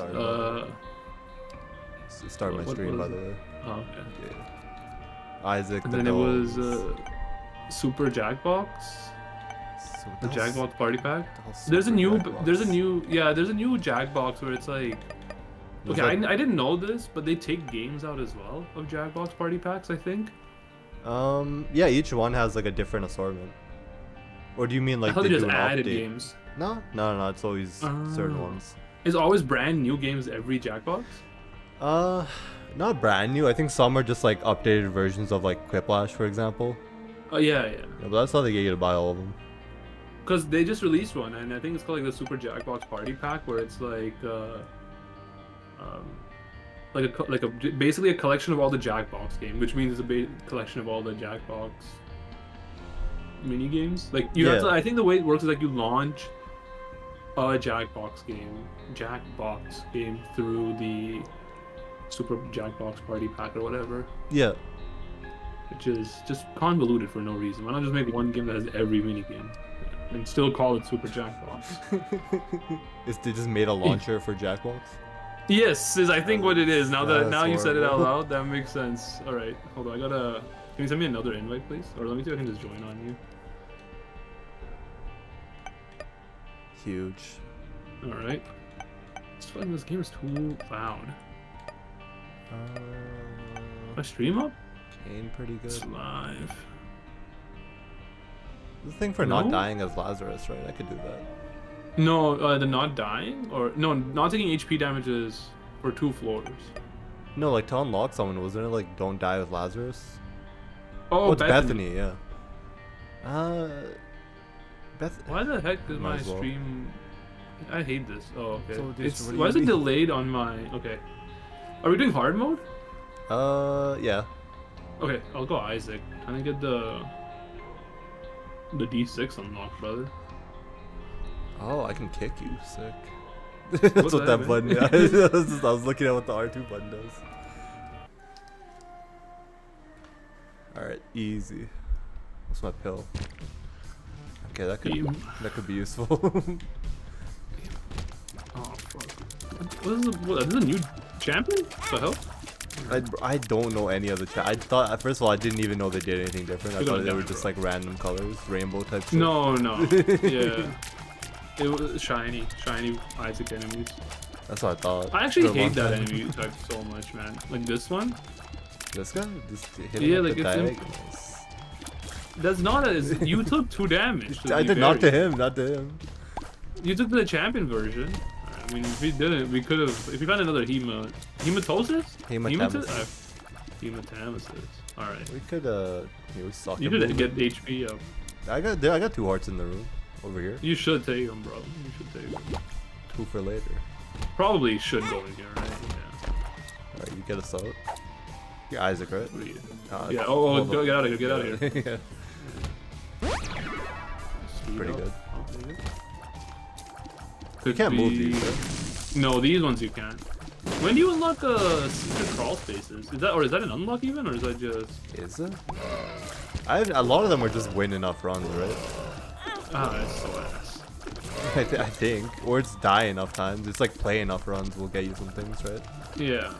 Uh, S- Start my stream, by the way. oh, okay. Yeah. Isaac. And the then it was dogs. uh, Super Jackbox, So the Jackbox Party Pack. There's a new, Jackbox. there's a new, yeah, there's a new Jackbox where it's like, Was okay, that- I, I didn't know this, but they take games out as well of Jackbox Party Packs, I think. Um. Yeah. Each one has like a different assortment. Or do you mean like they they do just an added update? games. No, no, no, no. It's always certain Oh. ones. Is always brand new games every Jackbox? Uh, not brand new. I think some are just like updated versions of like Quiplash, for example. Oh yeah, yeah. Yeah, but that's how they get you to buy all of them. Because they just released one, and I think it's called like the Super Jackbox Party Pack, where it's like, uh, um, like a like a basically a collection of all the Jackbox game, which means it's a ba- collection of all the Jackbox mini games. Like you have to. I think the way it works is like you launch a Jackbox game, Jackbox game through the Super Jackbox Party Pack or whatever, Yeah. which is just convoluted for no reason. Why not just make one game that has every mini game and still call it Super Jackbox? Is they just made a launcher for Jackbox? Yes, is I think what it is. Now that That's now you said it out loud, that makes sense. All right, hold on. I gotta. Can you send me another invite, please? Or let me see if I can just join on you. Huge. All right. This fucking this game is too loud. Uh, My stream up? Kane pretty good. It's live. The thing for not dying as Lazarus, right? I could do that. No, uh, the not dying or no, not taking HP damages for two floors. No, like to unlock someone, wasn't it like don't die with Lazarus? Oh, it's Bethany. Bethany, yeah. Uh, Beth. Why the heck is my well. stream? I hate this. Oh, okay. So this- it's, why is it delayed on my? Okay. Are we doing hard mode? Uh, yeah. Okay, I'll go Isaac. Trying to get the the D6 unlocked, brother. Oh, I can kick you. Sick. That's What's what that, that button. Yeah, I, was just, I was looking at what the R2 button does. All right, easy. What's my pill? Okay, that could Beam. that could be useful. Oh fuck. What is, the, what, is this a new champion? What the hell? I, I don't know any other chat. I thought first of all I didn't even know they did anything different. I thought they were just bro. like random colors, rainbow type shit. No, no. yeah. It was shiny, shiny Isaac enemies. that's what I thought. I actually hate that enemy type so much, man. Like this one. This guy just hit Yeah, him like, it's imp-. That's not as you took two damage. to I did not to him, not to him. You took the champion version. I mean, if we didn't, we could have. If we found another hema, hematosis, Hematemesis. Hemata- uh. All right. We could uh, we suck. You a get. HP up. I got. I got two hearts in the room over here. You should take them, bro. You should take them. Two for later. Probably should go in here, right? Yeah. All right, you get us out. You're Isaac, right? What do you- Uh, Yeah. Oh, oh get out of here. Get out of here. yeah. Pretty good. Good. You can't move these. Right? No, these ones you can't. When do you unlock uh, secret crawl spaces? Is that or is that an unlock even, or is that just? Is it? I a lot of them are just win enough runs, right? Ah, that's so ass. I, th- I think, or it's die enough times. It's like play enough runs will get you some things, right? Yeah.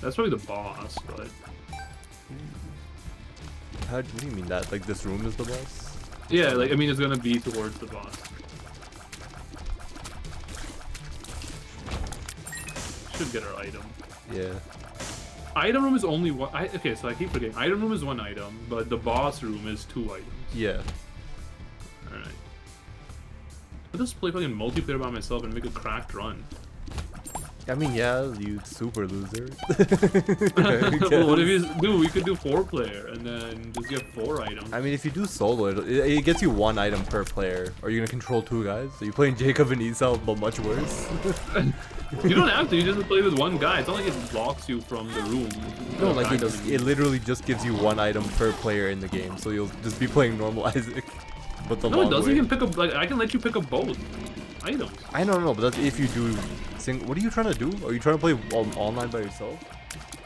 That's probably the boss, but How, do you mean that? Like this room is the boss? yeah, like I mean, it's gonna be towards the boss. Should get our item. Yeah. Item room is only one. I, okay, so I keep forgetting. Item room is one item, but the boss room is two items. Yeah. All right. I'll just play fucking multiplayer by myself and make a cracked run. I mean, yeah, you super loser. well, what if you do? We could do four player and then just get four items. I mean, if you do solo, it, it, it gets you one item per player. Are you gonna control two guys? Are you playing Jacob and Esau, but much worse? You don't have to. You just play with one guy. It's not like it blocks you from the room. no, like it, Back to it literally just gives you one item per player in the game, so you'll just be playing normal Isaac. But the No, it doesn't. way. You can pick up. Like I can let you pick up both items. I don't know, but that's if you do. Sing. What are you trying to do? Are you trying to play on- online by yourself?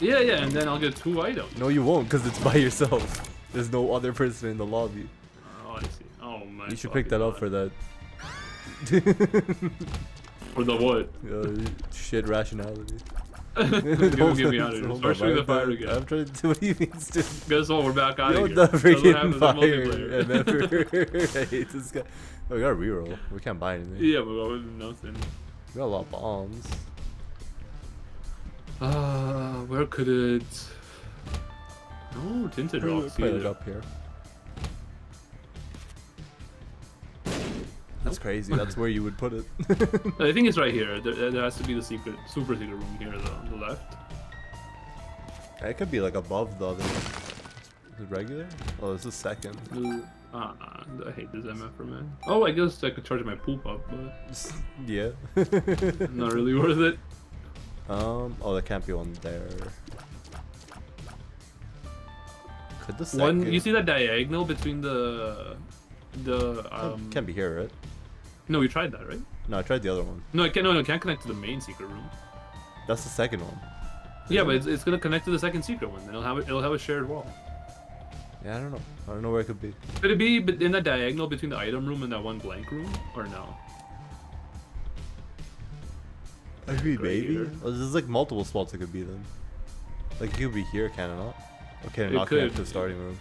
Yeah, yeah, and then I'll get two items. No, you won't, because it's by yourself. There's no other person in the lobby. Oh, I see. Oh my. You should pick that up for that. for the what? Uh, shit rationality. Get Hold me out of here. Start shooting the fire again. I'm trying to. What do you mean, dude? Guess what? We're back out of here. the That's what freaking happens in fire and ever. I hate this guy. Oh, we got a reroll. We can't buy anything. Yeah, we're going nothing. We got a lot of bombs. Uh, where could it? No tinted rocks play it up here. That's crazy. That's where you would put it. I think it's right here. There, there has to be the secret, super secret room here, though, on the left. it could be like above the other one. Regular? Oh, this is second. Uh, I hate this MF man. Oh, I guess I could charge my poop up, but yeah. not really worth it. um. Oh, there can't be one there. Could the second? One, you see that diagonal between the, the Oh, um. can't be here, right? No, we tried that, right? No, I tried the other one. No, I can no, no, it can't connect to the main secret room. That's the second one. Yeah, but it's, it's gonna connect to the second secret one. Then it'll have it, it'll have a shared wall. Yeah, I don't know. I don't know where it could be. Could it be in that diagonal between the item room and that one blank room, or no? I mean, maybe. Oh, there's like multiple spots it could be then. Like it could be here, can it not? Or can it, It not connect to the starting room?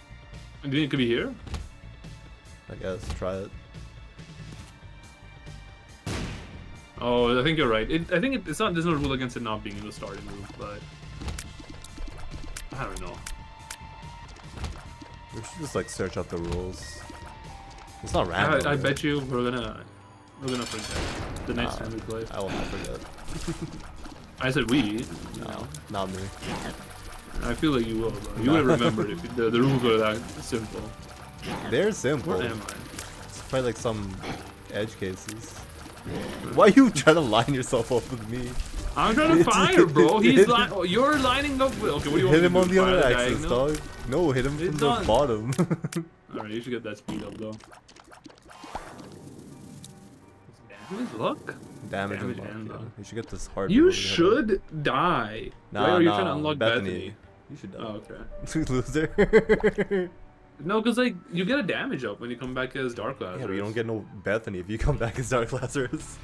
Do you think it could be here? I guess. Try it. Oh, I think you're right. It, I think it, it's not. There's no rule against it not being in the starting room, but I don't know. We should just like search up the rules. It's not I, random. I right? bet you we're gonna we're gonna forget the next Nah, time we play. I will not forget. I said we. No, not me. I feel like you will. Bro. You would have remembered if the, the rules were that simple. They're simple. Where am I? It's probably like some edge cases. Why you trying to line yourself up with me? I'm trying to fire, bro. He's li- oh, You're lining up with. Okay, what do you want hit him on the Fire other axis, diagonal? dog. No, hit him from It's the bottom. Alright, you should get that speed up though. Damage luck? Damage, Damage unlock, and yeah. You should get this hard. You should die. Nah, Wait, are you nah, trying to unlock Bethany. Bethany? You should die. Oh, okay. Loser. No, because like you get a damage up when you come back as Dark Lazarus. yeah, but you don't get no Bethany if you come back as Dark Lazarus.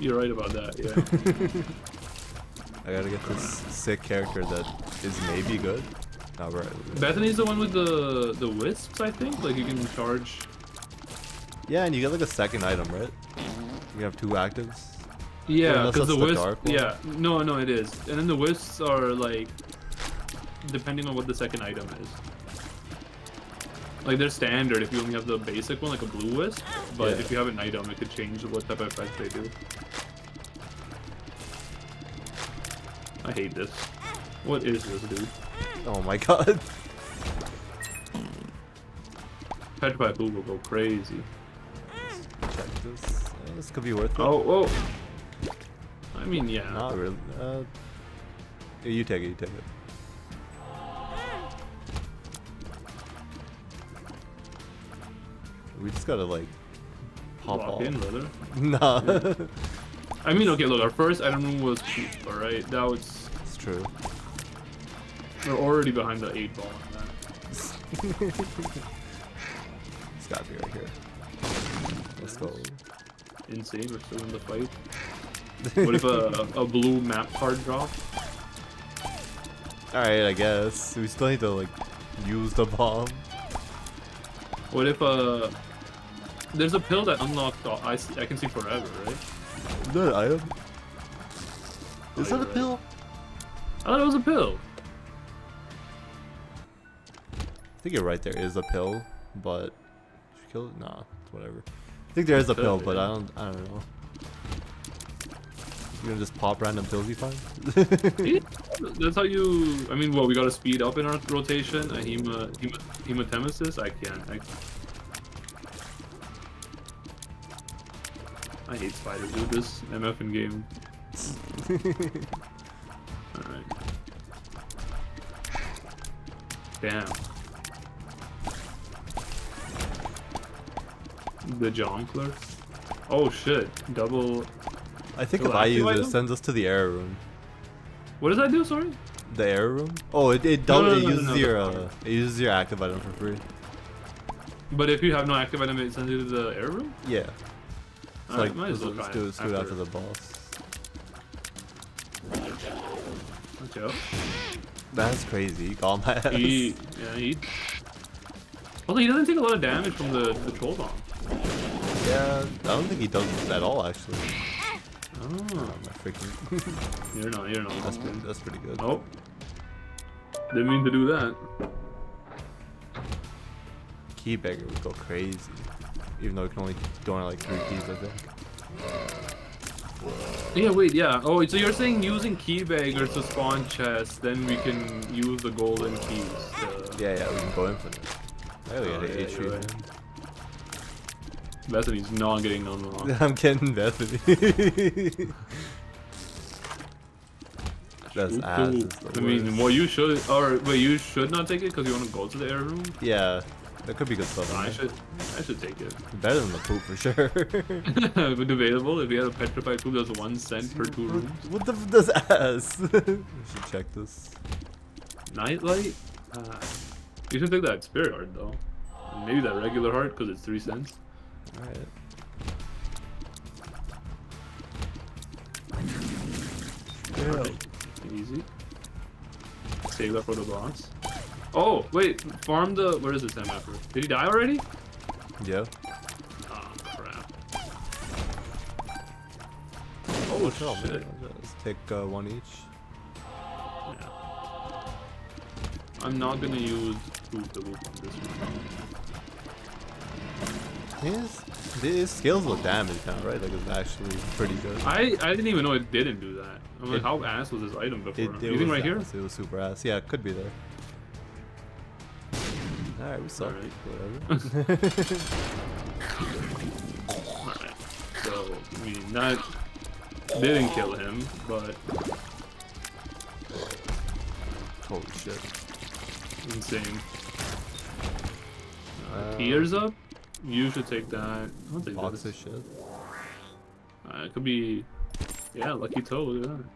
You're right about that. Yeah. I gotta get this sick character that is maybe good. Not right. Bethany's the one with the the wisps, I think. Like you can charge. Yeah, and you get like a second item, right? You have two actives. Yeah, because the that's the wisp. Yeah, no, no, it is. And then the wisps are like, depending on what the second item is. Like they're standard if you only have the basic one, like a blue wisp. But Yeah. if you have an item, it could change what type of effect they do. I hate this. What is this, dude? Oh my god. Petrified Blue will go crazy. Check this. Uh, this could be worth it. Oh, oh. I mean, yeah. Not really. Uh, you take it. You take it. We just gotta like pop Lock off. in, brother. Nah, I mean, okay, look, our first item room was cheap, alright? That was. it's true. We're already behind the 8 ball on that. It's gotta be right here. Let's go. Insane, we're still in the fight. What if a, a blue map card dropped? All right, I guess we still need to like use the bomb. What if uh there's a pill that unlocked all, I, see, I can see forever, right? Is that an item? Is that a you're pill? I thought it was a pill. I think you're right. There is a pill, but should kill it? Nah, it's whatever. I think there is a pill, but I don't. I don't know. You gonna just pop random pills you find? Yeah, That's how you. I mean, well, we got to speed up in our rotation. A hema, hema, hematemesis. I can't. I, I hate spiders, dude. This MFN game. Alright. Damn. The Jonkler. Oh shit. Double. I think if I use it, it sends us to the error room. What does that do? Sorry. The error room? Oh, it it, No, no, it no, uses your uh, it uses your active item for free. But if you have no active item, it sends you to the error room. Yeah. It's like, might as let's, well let's try do it it, let's do it after after. the boss. That's crazy. He got my ass. He, yeah, he. Although he doesn't take a lot of damage from the the troll bomb. Yeah, I don't think he does at all, actually. Oh, Oh, my freaking. you're not, you're not. that's, pretty, that's pretty good. Oh. Didn't mean to do that. Keybagger would go crazy. Even though it can only go on like three keys, I think. Yeah, wait, yeah. Oh, so you're saying using key baggers to spawn chests, then we can use the golden keys. To... Yeah, yeah, we can go infinite. I gotta Oh, get yeah, an H you're right. Bethany's not getting unlocked. I'm getting Bethany. That's ass. the I mean, well, you should, or wait, you should not take it because you want to go to the error room. Yeah, that could be good stuff. I should, I should take it. Better than the poop for sure. available if you had a petrified poop, there's one cent per two rooms. what the f does ass? we should check this. Nightlight. Uh, you should take that spirit heart though. Maybe that regular heart because it's three cents. Alright. Easy. Save that for the boss. Oh, wait, farm the. Where is this Mapper? Did he die already? Yeah. Oh, crap. Oh, Oh, shit. shit. Let's take uh, one each. Yeah. I'm not gonna use the Loop on this one. His, his skills look damaged now, right? Like it's actually pretty good. I, I didn't even know it didn't do that. I'm like, It- how ass was this item before? It, it you think right here? ass. It was super ass. Yeah, it could be there. We suck. Alright. Whatever. Alright. So, I mean, that didn't kill him, but Holy shit. insane. Uh, Uh, ears up? You should take that. I'll take Box this. of shit. Uh, it could be, yeah, Lucky Toe. Yeah.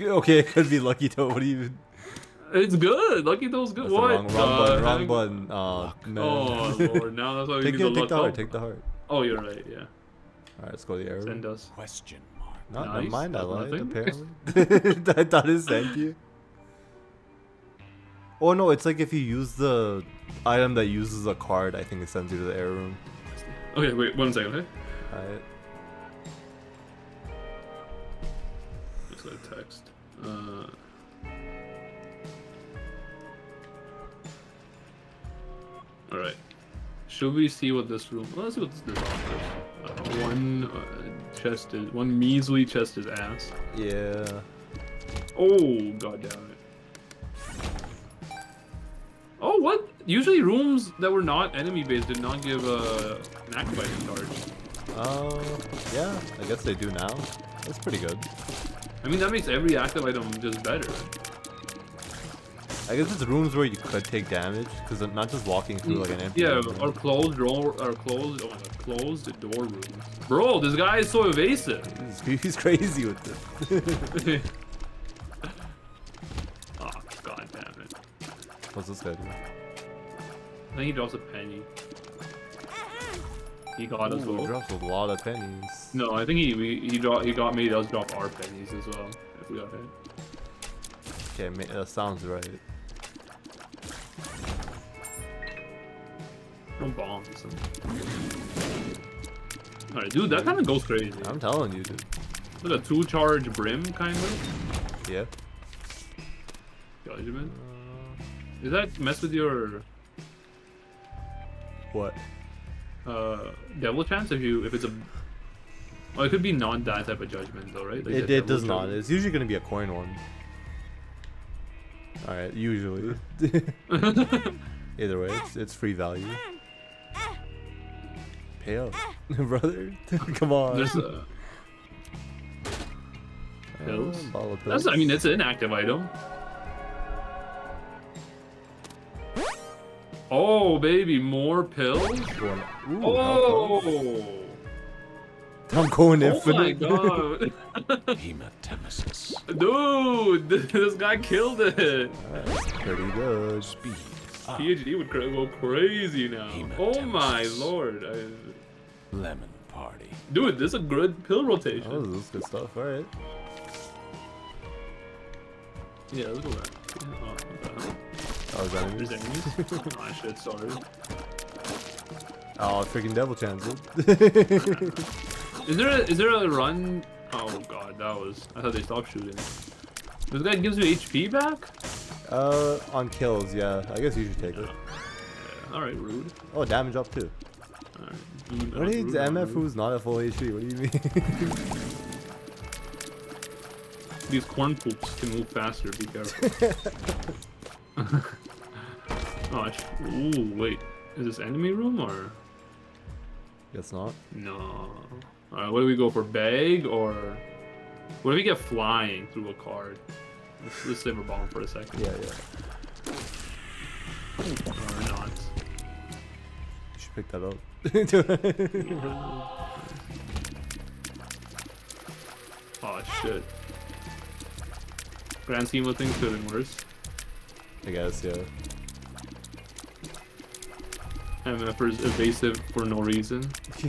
Okay, it could be Lucky Toe. What do you? It's good. Lucky those good. That's what? wrong, wrong Uh, button. Wrong having- button. Oh, man. Oh lord, now that's why we take, need it, the take luck the heart. up. Take the heart. Oh, you're right. Yeah, Alright, let's go to the arrow. send us. Question mark. No, Nice, never mind. I that's lied. nothing. Apparently, I thought it sent you. Oh no, it's like if you use the item that uses a card, I think it sends you to the error room. Okay, wait one second. Okay, Alright. just got a text. Uh, all right. Should we see what this room? Let's see what this offers. Uh, one uh, chest is one measly chest is ass. Yeah. Oh god damn it. Oh what? Usually rooms that were not enemy based did not give uh, an activating card. Uh, yeah. I guess they do now. That's pretty good. I mean that makes every active item just better. I guess it's rooms where you could take damage because not just walking through like an empty. Yeah, room, or closed door or closed oh closed door rooms. Bro, this guy is so evasive. He's, he's crazy with this. oh god damn it. What's this guy doing? I think he drops a penny. He got us Ooh, he both. drops a lot of pennies. No, I think he he dropped he got me does drop our pennies as well if we got hit. Okay, that sounds right. No bombs. Alright, dude, that kind of goes crazy. I'm telling you, dude. Like a two charge brim, kind of. Yeah. Judgment. Uh, Does that mess with your what? uh, devil chance if you if it's a? Well, it could be non that type of judgment though, right? Like It, it does not. It's usually gonna be a coin one. Alright, usually. Either way, it's, it's free value. Pay up, brother. Come on. There's a. Uh, pills. bottle of That's. I mean it's an active item. Oh baby, more pills. Going- Ooh, Oh. I'm going Oh my infinite. god. Hematemesis. Dude, this guy killed it. Alright, pretty good. Speed. Ah. PhD would go crazy now. Oh my lord. I... Lemon party. Dude, this is a good pill rotation. Oh, this is good stuff. All right. Yeah, look at that. Oh, what the hell? Oh, is that There's enemies? enemies? oh shit, sorry. Oh, freaking devil chancelled. Is there a is there a run? Oh god, that was. I thought they stopped shooting. This guy gives you HP back? Uh, on kills, yeah. I guess you should take it. Yeah, Alright, rude. Oh, damage up too. Alright. What needs rude, MF rude. who's not at full HP? What do you mean? These corn poops can move faster, be careful. oh, sh- ooh, wait. Is this enemy room or? Guess not. No. Alright, what do we go for? Bag or. What if we get flying through a card? Let's, let's simmer bomb for a second. Yeah, yeah. Or not. You should pick that up. Oh shit. Grand scheme of things could have been worse. I guess, yeah. MFers evasive for no reason.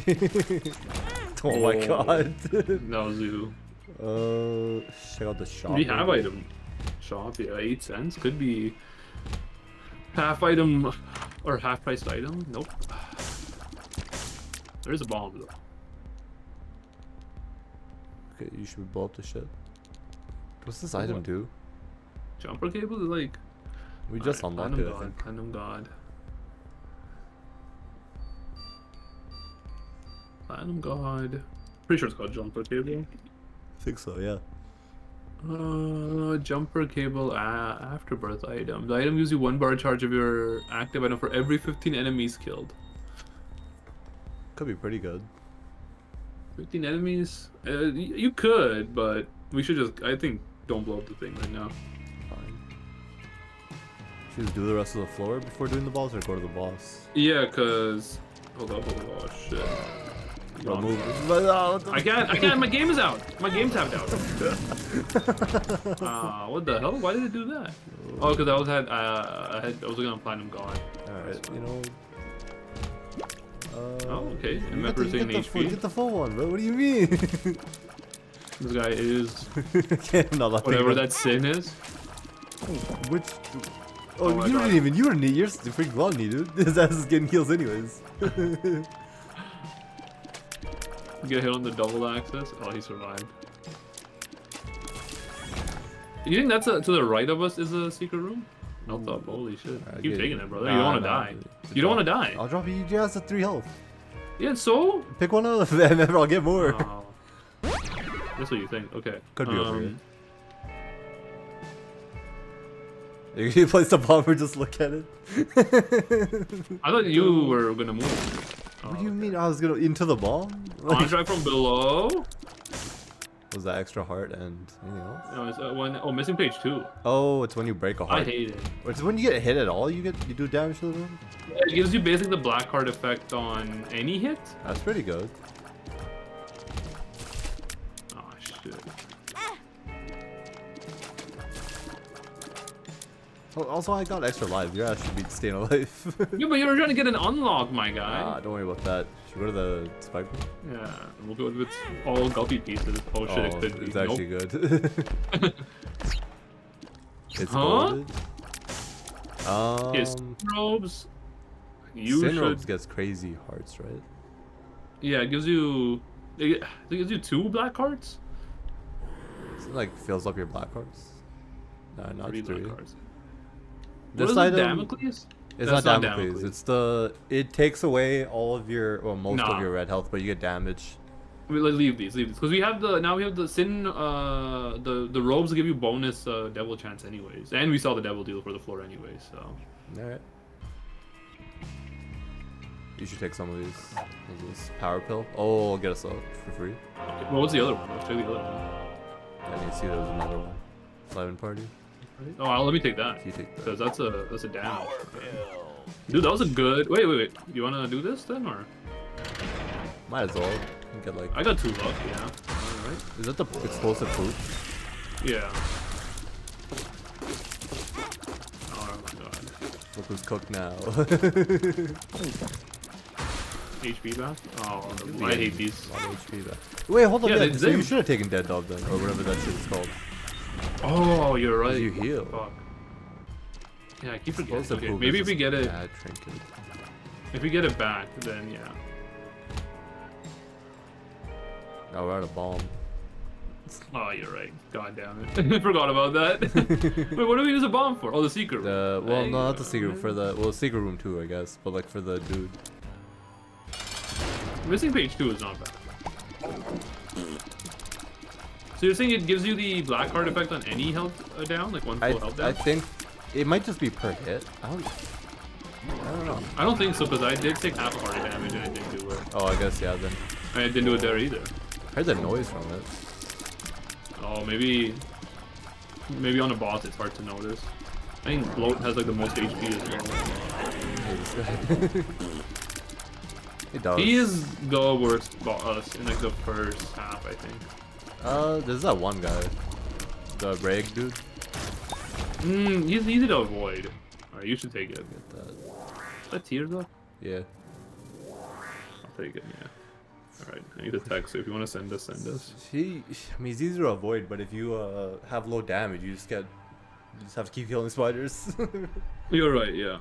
oh my Oh. god. No zoo. uh, check out the shop. We have maybe. Item shop, yeah, eight cents. Could be half item or half priced item. Nope. There's a bomb though. Okay, you should blow up the shit. What's this item do? Jumper cable is like We just Alright, unlocked it, Platinum I God, think. Platinum God. Platinum God. Pretty sure it's called jumper cable. I think so, yeah. Uh, jumper cable uh, afterbirth item. The item gives you one bar charge of your active item for every 15 enemies killed. Could be pretty good. 15 enemies? Uh, you could, but we should just, I think, don't blow up the thing right now. Fine. Should just do the rest of the floor before doing the boss or go to the boss? Yeah, cause. Hold up, hold up. Oh shit. Bro, move. button. But, uh, what the- I can't, I can't, my game is out! My game tapped out. Ah, what the hell? Why did it do that? Oh, because I was had, uh, I had, I was looking on Platinum God. Alright, you know. Uh, Oh, okay. You And get, the, Mepper's you get, the full, get the full one, bro. What do you mean? This guy is okay, I'm not whatever that sin is. Which? Oh, Oh you God. didn't even. You were neat. You're freaking well neat, dude. His ass is getting heals anyways. Get hit on the double axis. Oh, he survived. You think that's a, to the right of us is a secret room? Melt up. Holy shit. Alright, Keep taking it, brother. Nah, you don't want to nah, die. it's You don't want to die. I'll drop you. You just have three health. Yeah, so? Pick one up, and never I'll get more. Oh. That's what you think. Okay. Could be over Um, here. You place the bomb or just look at it. I thought you were gonna move. What do you mean I was gonna into the bomb? Like, Contract from below? was that extra heart and anything else? No, it's, uh, when, oh, missing page two. Oh, it's when you break a heart. I hate it. It's when you get hit at all. You get you do damage to the room. It gives you basically the black heart effect on any hit. That's pretty good. Also, I got extra lives. Your ass should be staying alive. Yeah, but you were trying to get an unlock, my guy. ah, don't worry about that. Should we go to the spike room? Yeah, we'll go with all guppy pieces. Oh shit, it it's Nope. actually good. it's Huh? golded. Um, His robes. You Sin should. Robes gets crazy hearts, right? Yeah, it gives you. It gives you two black cards. It like fills up your black hearts. No, not Three three. black cards. This what is item, it, Damocles? it's That's not Damocles. Damocles. It's the it takes away all of your or most Nah. of your red health, but you get damage. We let leave these, leave these, because we have the now we have the sin. Uh, the the robes give you bonus uh, devil chance anyways, and we saw the devil deal for the floor anyway. So All right. You should take some of these. What's this? Power pill. Oh, I'll get us out for free. okay. well, what's the other one? Let's check the other one. I to see there was another one. Lemon party. Oh, uh, let me take that. You take that. Because that's a that's a damage. Dude, that was a good. Wait, wait, wait. You wanna do this then, or Might as well. You Get like. I got two luck. Yeah. All right. Is that the explosive food? Yeah. Oh my god. Look who's cooked now. HP back? Oh, I hate these. A lot of HP back. Wait, hold on. Yeah, Yeah, they- so they- you should have taken Dead Dog then, or whatever that shit is called. Oh, you're right. You heal. Fuck. Yeah, I keep forgetting. Okay, maybe if we get it, Bad trinket. if we get it back, then yeah. Oh, we're out of bomb. Oh, you're right. God damn it. I forgot about that. Wait, what do we use a bomb for? Oh, the secret room. The well, no, not the secret for the well, secret room too, I guess, but like for the dude. Missing page two is not bad. So you're saying it gives you the black heart effect on any health uh, down, like one full I health down? I think it might just be per hit. I don't. I don't know. I don't think so because I did take half heart damage and I didn't do it. Oh, I guess yeah. Then I didn't do it there either. I heard the noise from it. Oh, maybe, maybe on a boss it's hard to notice. I think bloat has like the most HP as well. Hey, this guy. it does. He is the worst boss in like the first half, I think. Uh, there's that one guy, the rag dude. Hmm, he's easy to avoid. Alright, you should take it. Get that. Is that tears up? Yeah. I'll take it, yeah. Alright, I need a text, so if you want to send us, send us. He, I mean, he's easier to avoid, but if you uh have low damage, you just get, you just have to keep killing spiders. You're right, yeah.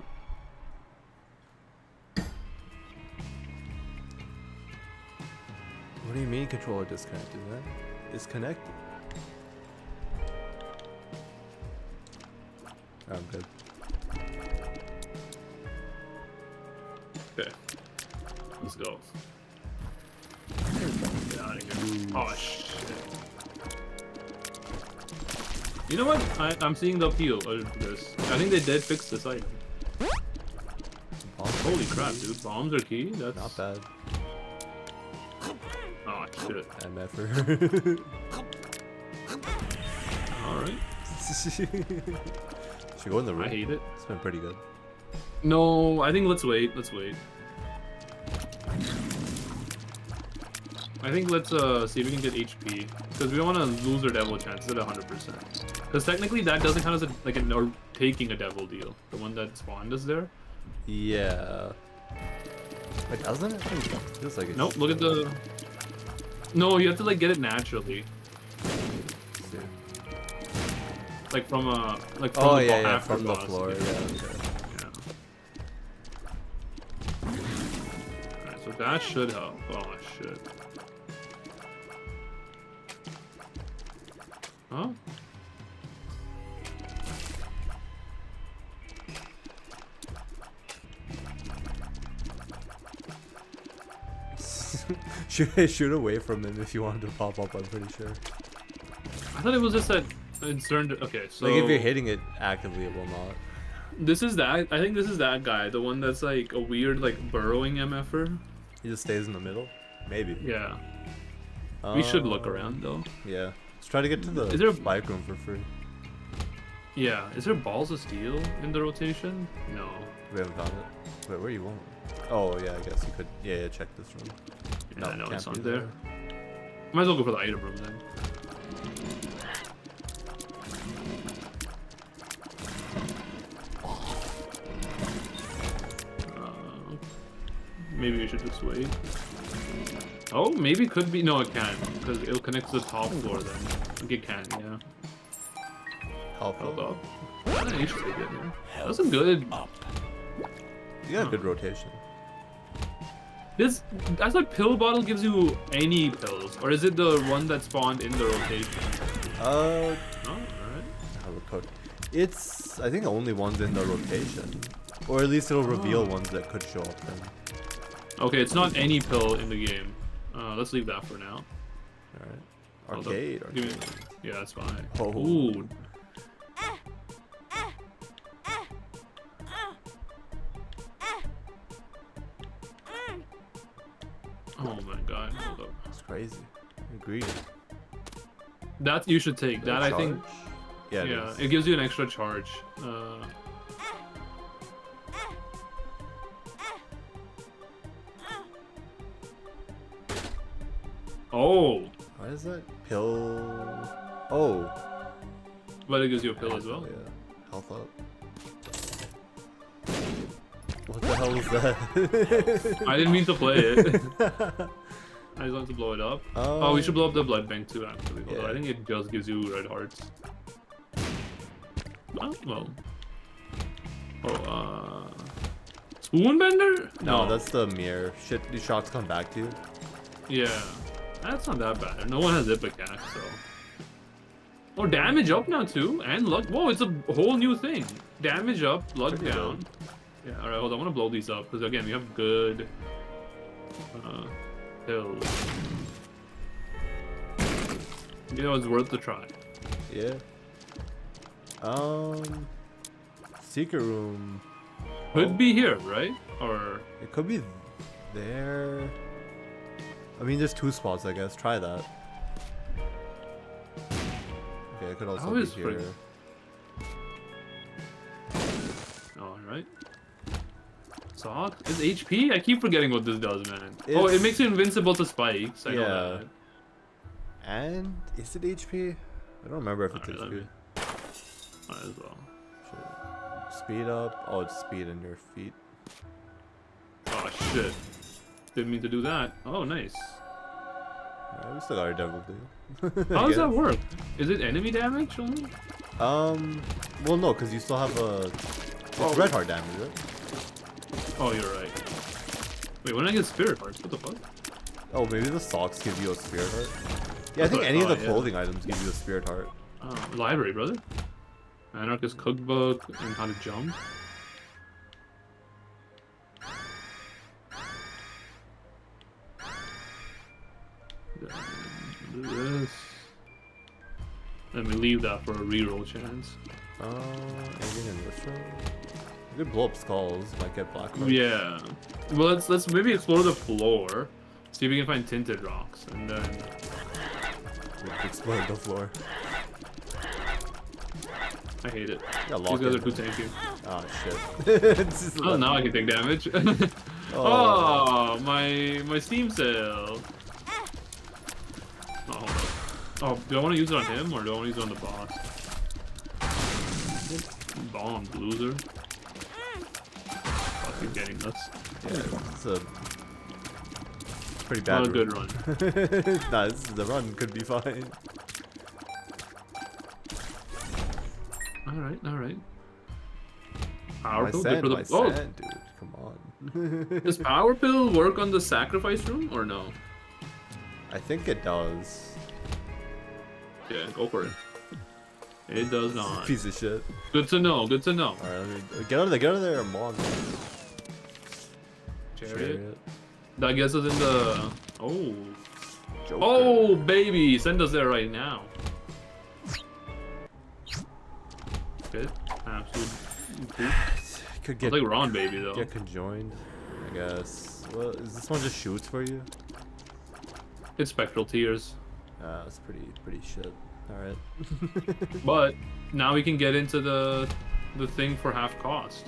what do you mean controller disconnected, man? It's connected. I'm good. Okay. Let's go. Get out of here. Oh, shit. You know what? I, I'm seeing the appeal of this. I think they did fix this item. Holy crap, dude. Bombs are key? That's Not bad. Oh, shit. MFer. Alright. Should go in the room. I hate it. It's been pretty good. No, I think let's wait. Let's wait. I think let's uh see if we can get HP because we don't want to lose our devil chances at 100%. Because technically that doesn't count as a, like a or taking a devil deal. The one that spawned us there. Yeah. Wait, doesn't it? Feels like it. Nope. Look at the. No, you have to like get it naturally, like from a like from Oh the yeah, yeah, after from the floor. Yeah. Yeah. okay. yeah. Alright, so that should help. Oh shit. Huh? shoot, shoot away from him if you want to pop up. I'm pretty sure. I thought it was just that certain. Okay, so like if you're hitting it actively, it will not. this is that. I think this is that guy, the one that's like a weird, like burrowing mf'er. He just stays in the middle. Maybe. Yeah, we should look Uh, around though. Yeah. Let's try to get to the Is there a- bike room for free. Yeah, is there balls of steel in the rotation? No. We haven't found it. Wait, where are you want? Oh yeah, I guess you could. Yeah, yeah. Check this room. Yeah, I know it's not there. Might as well go for the item room then. Uh, maybe we should just wait. Oh, maybe it could be. No, it can because it'll connect to the top floor then. I think it can, yeah. Health Held up. up. Yeah, you should take it. Yeah. That's a good. You got a good rotation. This. I thought pill bottle gives you any pills, or is it the one that spawned in the rotation? Uh, Oh, alright. have a code. It's I think only ones in the rotation, or at least it'll reveal Oh. ones that could show up then. Okay, it's not any pill in the game. Uh, let's leave that for now. All right. Up. Arcade. Me- Yeah, that's fine. Oh. Ooh. Up. It's crazy. Agreed. That you should take. That I think. Yeah. it Yeah, is. it gives you an extra charge. Uh, oh, What is that? Pill. Oh. but it gives you a pill as well. Yeah. Health up. What the hell was that? I didn't mean to play it. I just want to blow it up. Oh, we should blow up the blood bank too, actually. Yeah. I think it just gives you red hearts. Oh, well. Oh, uh... Spoonbender? No, that's the mirror. Shit, these shots come back to you. Yeah. That's not that bad. No one has Ipecac, so... Oh, damage up now too, and luck. Whoa, it's a whole new thing. Damage up, luck Pretty down. dope. Yeah, alright, hold on. I want to blow these up, because again, we have good... Uh, You know, it's worth the try. Yeah. Um. Secret room. Could be here, right? Or... It could be there. I mean, there's two spots, I guess. Try that. Okay, it could also be here. frig- Alright. Sock? Is HP? I keep forgetting what this does, man. Oh, it makes you invincible to spikes. I know Yeah. that. And is it HP? I don't remember if it's Alright, let HP. me- Might as well. Shit. Speed up. Oh, it's speed in your feet. Oh shit. Didn't mean to do that. Oh, nice. Yeah, we still got our devil deal. How does that work? Is it enemy damage only? Um. Well, no, because you still have a. It's Oh. red heart damage, right? Oh, you're right. Wait, when I get spirit hearts? What the fuck? Oh, maybe the socks give you a spirit heart. Yeah, I think thought- any of the yeah. clothing items give you a spirit heart. Oh, library, brother. Anarchist cookbook and how to jump. Do this. Let me leave that for a reroll chance. Uh, anything in this room? You could blow up skulls, might get black hearts. Yeah. Well, let's let's maybe explore the floor. See if we can find tinted rocks, and then We could explode the floor. I hate it. Yeah, These lock guys are it. too tanky. Oh shit. It's just Oh, like- now I can take damage. Oh. oh, my my Steam sale. Oh, oh, do I want to use it on him or do I want to use it on the boss? Bombed, loser. Getting this. Yeah, it's a pretty bad Not a good run. nah, this is the run could be fine. All right, all right. Power my pill, sand, for the my oh. sand, dude. Come on. Does power pill work on the sacrifice room or no? I think it does. Yeah, go for it. It does not. Piece of shit. Good to know. Good to know. Alright, let me get out of there, get out of there, Mon. Chariot. That gets us in the. Oh. Joker. Oh, baby! Send us there right now. Good. Absolute. poop. Could It's get like Ron, baby, though. get conjoined. I guess. Well, is this one just shoots for you? It's spectral tears. Uh, it's pretty pretty shit. Alright. But now we can get into the the thing for half cost.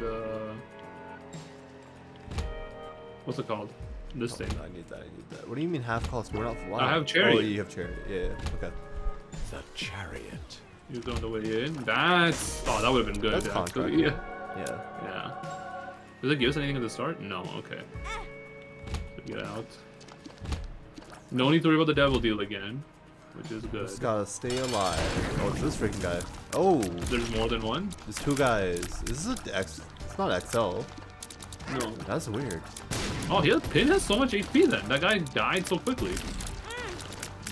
The what's it called? This thing. I need that. I need that. What do you mean half cost? We're not flying. I have chariot. Oh, you have chariot. Yeah. yeah. Okay. The chariot. Used on the way in. That's oh, that would have been good. That's contract. Yeah. Yeah. Yeah. Does it give us anything at the start? No. Okay. Get out. No need to worry about the devil deal again, which is good. Just gotta stay alive. Oh, it's this freaking guy. Oh, There's more than one. there's two guys. This Is this a X? It's not XL. No. That's weird. Oh, he Pin has so much HP then. That guy died so quickly.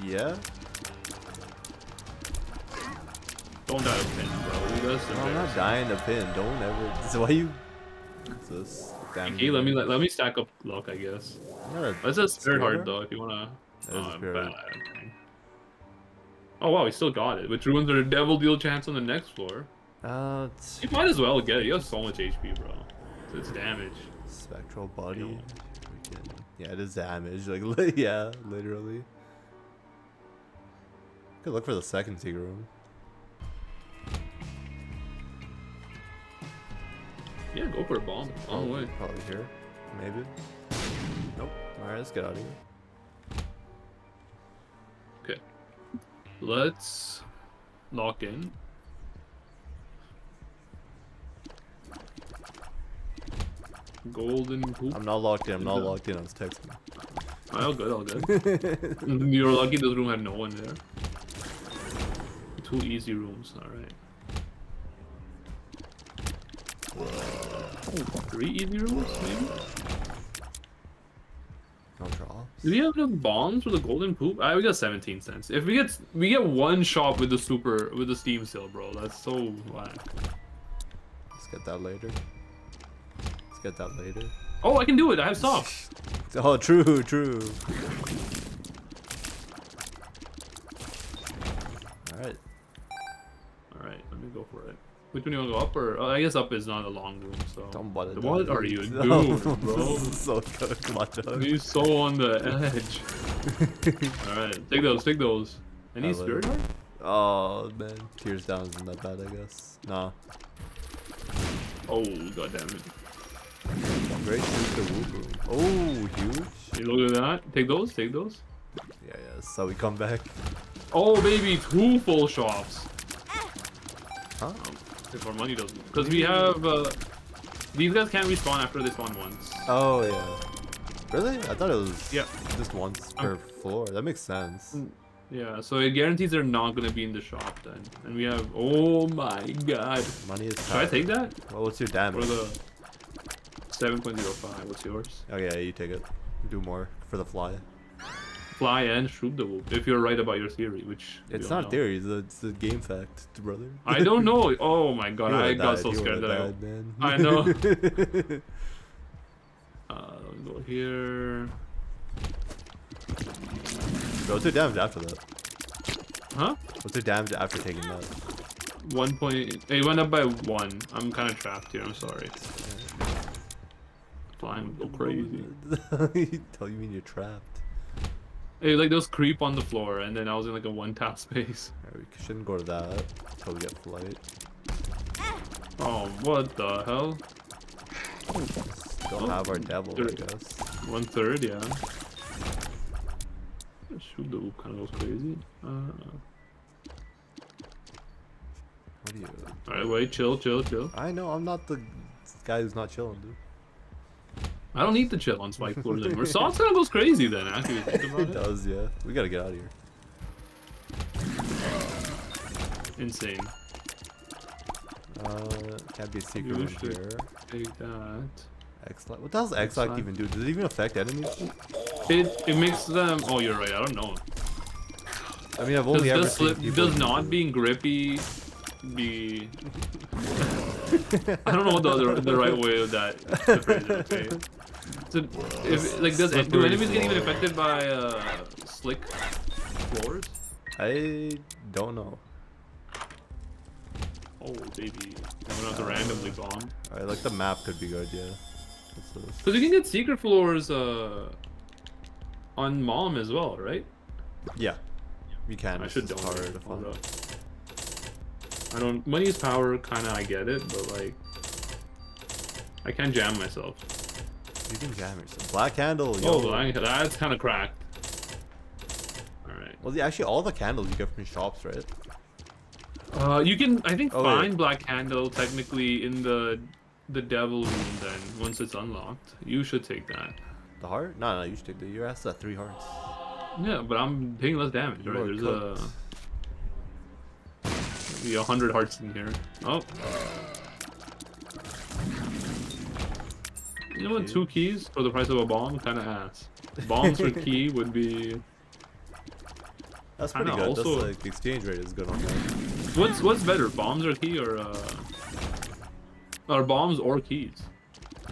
Yeah. Don't die of Pin, bro. No, I'm not dying to pin. Don't ever. So why you? Damn. Okay, let me let, let me stack up luck, I guess. That's a spirit heart though, if you wanna. Oh, bad. Oh wow, he still got it, which ruins our devil deal chance on the next floor. Uh, it's You might as well get it. You have so much HP, bro. So it's damage. spectral body. Yeah, it is damage. Like, li- yeah, literally. Could look for the second secret room. Yeah, go for a bomb. Long way. Probably here. Maybe. Nope. Alright, let's get out of here. Okay. Let's lock in. Golden poop. I'm not locked in. I'm not locked in. I was texting. Oh, good, all good. You're lucky this room had no one there. Two easy rooms, alright. Oh, three easy rooms, maybe? No draw. Do we have the bombs for the golden poop? I we got 17 cents. If we get we get one shop with the super with the steam still, bro, that's so whack. Let's get that later. Get that later. Oh, I can do it. I have socks. Oh, true, true. Alright. All right, let me go for it. Which one do you want to go up or? Oh, I guess up is not a long room, so. Don't bother. What are you No, doing, bro? this is so good. Come on, dog. He's so on the edge. All right, take those, take those. Any spirit heart? Oh man, tears down isn't that bad, I guess. Nah. Oh, god damn it. Great shoot the whoop room. Oh, huge. You look at that. Take those, take those. Yeah, yeah. So we come back. Oh, baby, two full shops. Huh? If our money doesn't. Because we have, uh, these guys can't respawn after they spawn once. Oh yeah. Really? I thought it was Yeah. just once per floor. That makes sense. Yeah, so it guarantees they're not gonna be in the shop then. And we have, oh my god. Money is Should I take that? Well, what's your damage? The 7.05, what's yours? Oh yeah, you take it. Do more for the fly. Fly and shoot the whoop, if you're right about your theory, which It's not know. theory. It's a, it's a game fact, brother. I don't know. Oh my god, I would've got died, so you scared that I. died, man. I know. Uh, go here. Bro, what's your damage after that? Huh? What's your damage after taking that? One point. It went up by one. I'm kind of trapped here. I'm sorry. Flying go crazy. Tell you mean you're trapped. Hey, like those creep on the floor, and then I was in like a one tap space. Alright, we shouldn't go to that until we get flight. Oh, what the hell? Still have our devil, I guess. One third, yeah. Shoot the whoop kind of goes crazy. Uh, What do you? Alright, wait, chill, chill, chill. I know I'm not the guy who's not chilling, dude. I don't need to chill on spike floors anymore. Socks kind of goes crazy then, actually. Think It about it. does, yeah. We gotta get out of here. Insane. Uh, can't be a secret You here. Take that. X-Lock. What the hell's X-Lock even do? Does it even affect enemies? It it makes them. Oh, you're right. I don't know. I mean, I've Does, only ever does, seen slip, does not it. being grippy be? I don't know what the other, the right way of that phrase. Okay. So, if like does do enemies get even affected by uh, slick floors? I don't know. Oh baby, I'm gonna have to randomly bomb. Alright, like the map could be good, yeah. What's? Because you can get secret floors uh, on mom as well, right? Yeah. You can. I should just donate. harder to Hold I don't. Money is power. Kind of, I get it, but like, I can't jam myself. You can jam yourself. Black candle, yo. Oh, I- that's kind of cracked. All right. Well, actually, all the candles you get from shops, right? Uh, you can, I think, Oh, wait. find Black Candle technically in the the Devil Room. Then once it's unlocked, you should take that. The heart? No, no, you should take the. Your ass at three hearts. Yeah, but I'm taking less damage. You Right? There's cooked. a maybe a hundred hearts in here. Oh. You know what? Two keys for the price of a bomb? Kind of ass. Bombs for key would be. That's pretty good. also- That's like the exchange rate is good on that. What's what's better, bombs or key or uh? Or bombs or keys?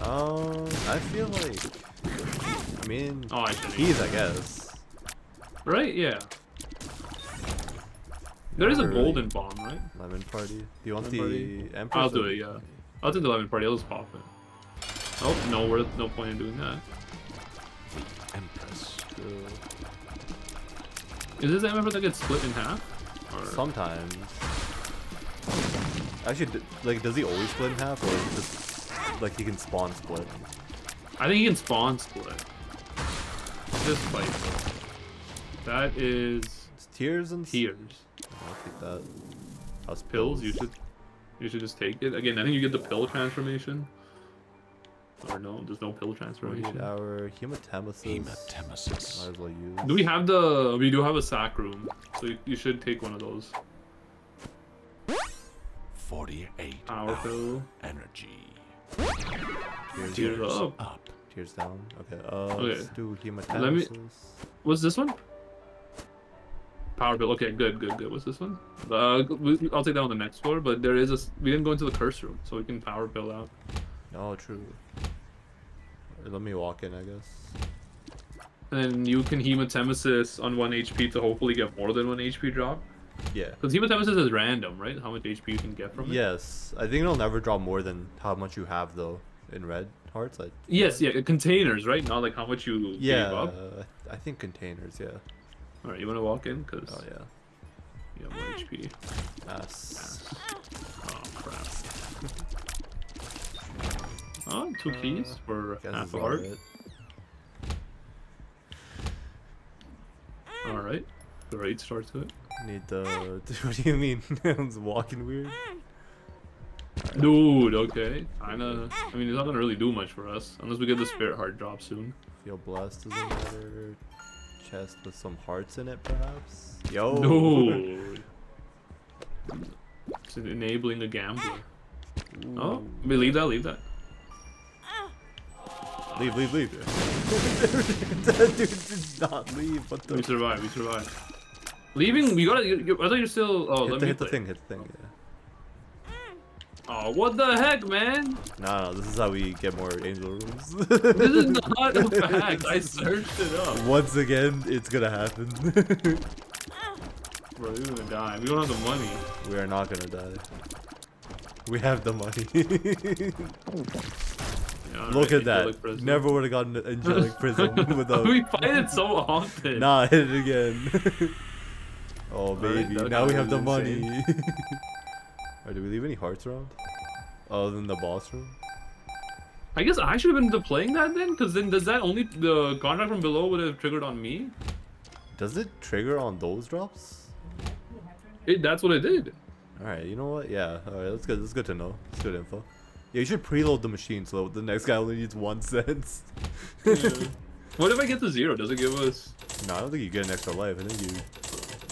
Um, I feel like. I mean, Oh, I keys, I guess. Right? Yeah. There is a Never really- golden bomb, right? Lemon party. Do you want Lemon the party? Empress? I'll do it. Yeah. I'll take the lemon party. I'll just pop it. Oh no, worth no point in doing that. Empress. Is this MFR that gets split in half? Or... Sometimes. Actually, like, does he always split in half, or is it just like he can spawn split? I think he can spawn split. This fight. That is It's tears and tears. I'll take that. House Pills. You should. You should just take it again. I think you get the pill transformation. Or no, there's no pill We transformation. need our hematemesis. Hematemesis. Might as well use. Do we have the? We do have a sack room, so you, you should take one of those. 48 Power pill. energy. Tears, Tears tears, up. up. tears down. Okay. Uh, Okay. let's do Let me- hematemesis. What's this one? Power pill. Okay, good, good, good. What's this one? Uh, we- I'll take that on the next floor. But there is a... We didn't go into the curse room, so we can power pill out. Oh, true. Let me walk in, I guess. And you can hematemesis on one HP to hopefully get more than one HP drop. Yeah. Because hematemesis is random, right? How much HP you can get from it. Yes. I think it'll never drop more than how much you have though in red hearts. I, Yes, yeah, containers, right? Not like how much you yeah. gave up. uh, I think containers. Yeah. All right, you want to walk in? Cause Oh yeah. you have one HP. Mass. Oh crap. Oh, two uh, keys for half is a heart. All right, great start to it. Need the. What do you mean? it's walking weird. Dude, okay, kinda. I mean, it's not gonna really do much for us unless we get the spirit heart drop soon. Feel blessed doesn't matter. Chest with some hearts in it, perhaps. Yo. Dude, it's enabling a gambler. Oh, Ooh. we leave that. Leave that. Leave, leave, leave. that dude did not leave. What the? We survive. We survive. Leaving, we gotta. You, you- I thought you're still. Oh, hit let the, me hit the thing, hit the thing. Yeah. Oh, what the heck, man? No, no, this is how we get more angel rooms. This is not a fact. I searched it up. Once again, it's gonna happen. Bro, you're gonna die. We don't have the money. we are not gonna die. We have the money. Yeah, Look at that. angelic prism. Never would have gotten an angelic prism without. we fight it so often. Nah, hit it again. oh baby, that now we have the was money. insane. Alright, do we leave any hearts around? Other than the boss room? I guess I should have been playing that then, because then does that only the contract from below would have triggered on me? Does it trigger on those drops? It, that's what it did. Alright, you know what? Yeah, alright, that's good. That's good to know. That's good info. Yeah, you should preload the machine so the next guy only needs one sense. What if I get to zero? Does it give us? no, I don't think you get an extra life. I think you.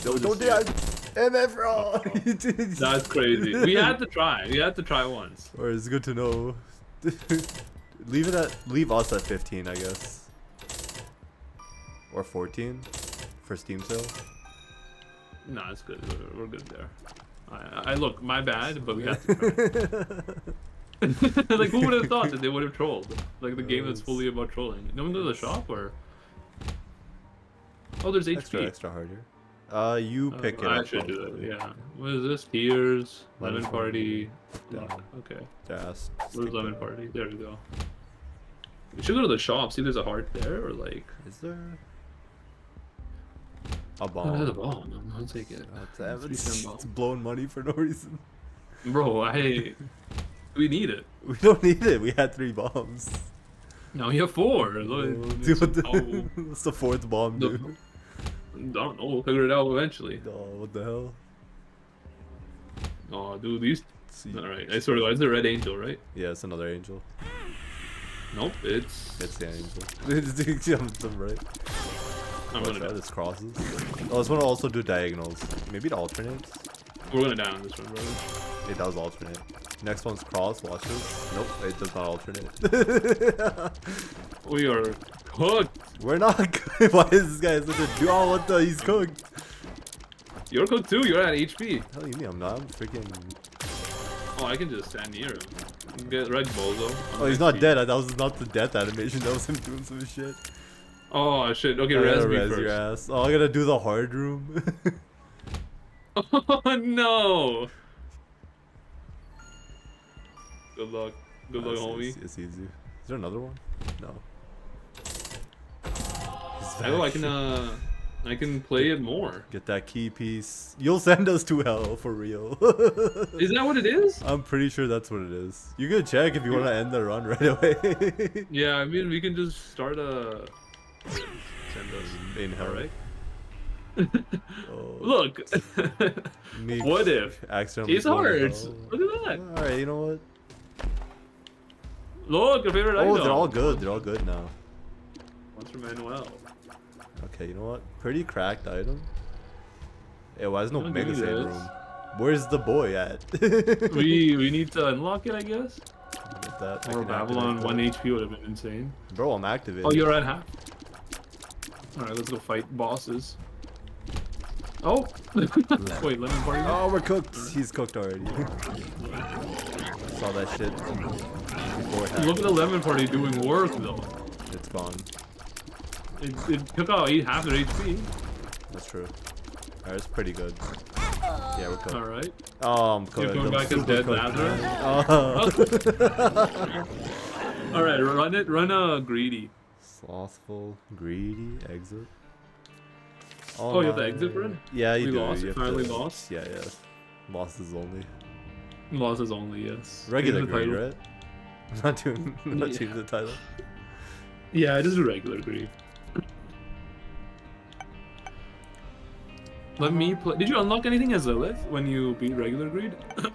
We'll Don't, don't do that! MF raw! Oh, oh. That's crazy. We had to try. We had to try once. Or it's good to know. leave it at. Leave us at 15, I guess. Or 14 for Steam sale. No, it's good. We're, we're good there. I, I look, my bad, but we had to try. like, who would have thought that they would have trolled? Like the game that's fully about trolling. No one to the shop or? Oh, there's HP. extra, extra hard here. Uh, you Uh, pick it I up. should do that. Yeah. What is this? Tears, Lemon lemon party. Down. Okay. Just Where's lemon that. party? There we go. We should go to the shop. See, if there's a heart there, or like. Is there a Oh, bomb? there's a bomb. I'll take it. Three it's, it's blowing money for no reason. Bro, I. We need it. We don't need it. We had three bombs. Now we have four. Dude, what the, what's the fourth bomb, The- dude? I don't know. We'll figure it out eventually. Oh, what the hell? Oh, dude, these. All right, I sort of. It's the red angel, right? Yeah, it's another angel. Nope, it's. It's the angel. I'm right. I'm Watch gonna. out, Die. it's crosses. Oh, this one will also do diagonals. Maybe it alternates. We're gonna die on this one, bro. It does alternate. Next one's cross. Watch this. Nope, it does not alternate. We are cooked. We're not. good. Why is this guy such a? Oh, what the? He's cooked. You're cooked too. You're at HP. Hell, you mean I'm not? I'm freaking. Oh, I can just stand near him. Get Red Bozo. Oh, he's not dead. That was not the death animation. That was him doing some shit. Oh shit. Okay, I res res your ass. Oh, I gotta do the hard room. Oh no. Good luck. Good luck, homie. It's, it's easy. Is there another one? No. He's I know I back. can uh I can play it more. Get that key piece. You'll send us to hell for real. Is that what it is? I'm pretty sure that's what it is. You can check if you want to end the run right away. Yeah, I mean we can just start a send us. In hell. Alright. Oh, Look. what if? accidentally to hard. Look at that. Alright, you know what? Look, your favorite Oh, item. they're all good. They're all good now. One's from Manuel. Okay, you know what? Pretty cracked item. Hey, why is no Mega this. room? Where's the boy at? we we need to unlock it, I guess. Get that. I Or Babylon one that. HP would have been insane. Bro, I'm activated. Oh, you're at half. All right, let's go fight bosses. Oh, wait, lemon party. Oh, we're cooked. He's cooked already. Saw that shit before it Look at the lemon party doing work though. It's gone. It, it took out eight half their HP. That's true. Alright, it's pretty good. Yeah, we're cooked. All right. Oh, I'm cooked. You're going back as dead. Lazarus. Oh. All right, run it. Run a greedy. Slothful, greedy, exit. Oh, you have my- exit it? Yeah, you We do. lost? You Finally to- lost? Yeah, yeah. Losses only. Losses only. Yes. Regular the title. right? Not doing, not Yeah. changing the title. Yeah, it is a regular greed. Let me play. Did you unlock anything as Lilith when you beat regular greed?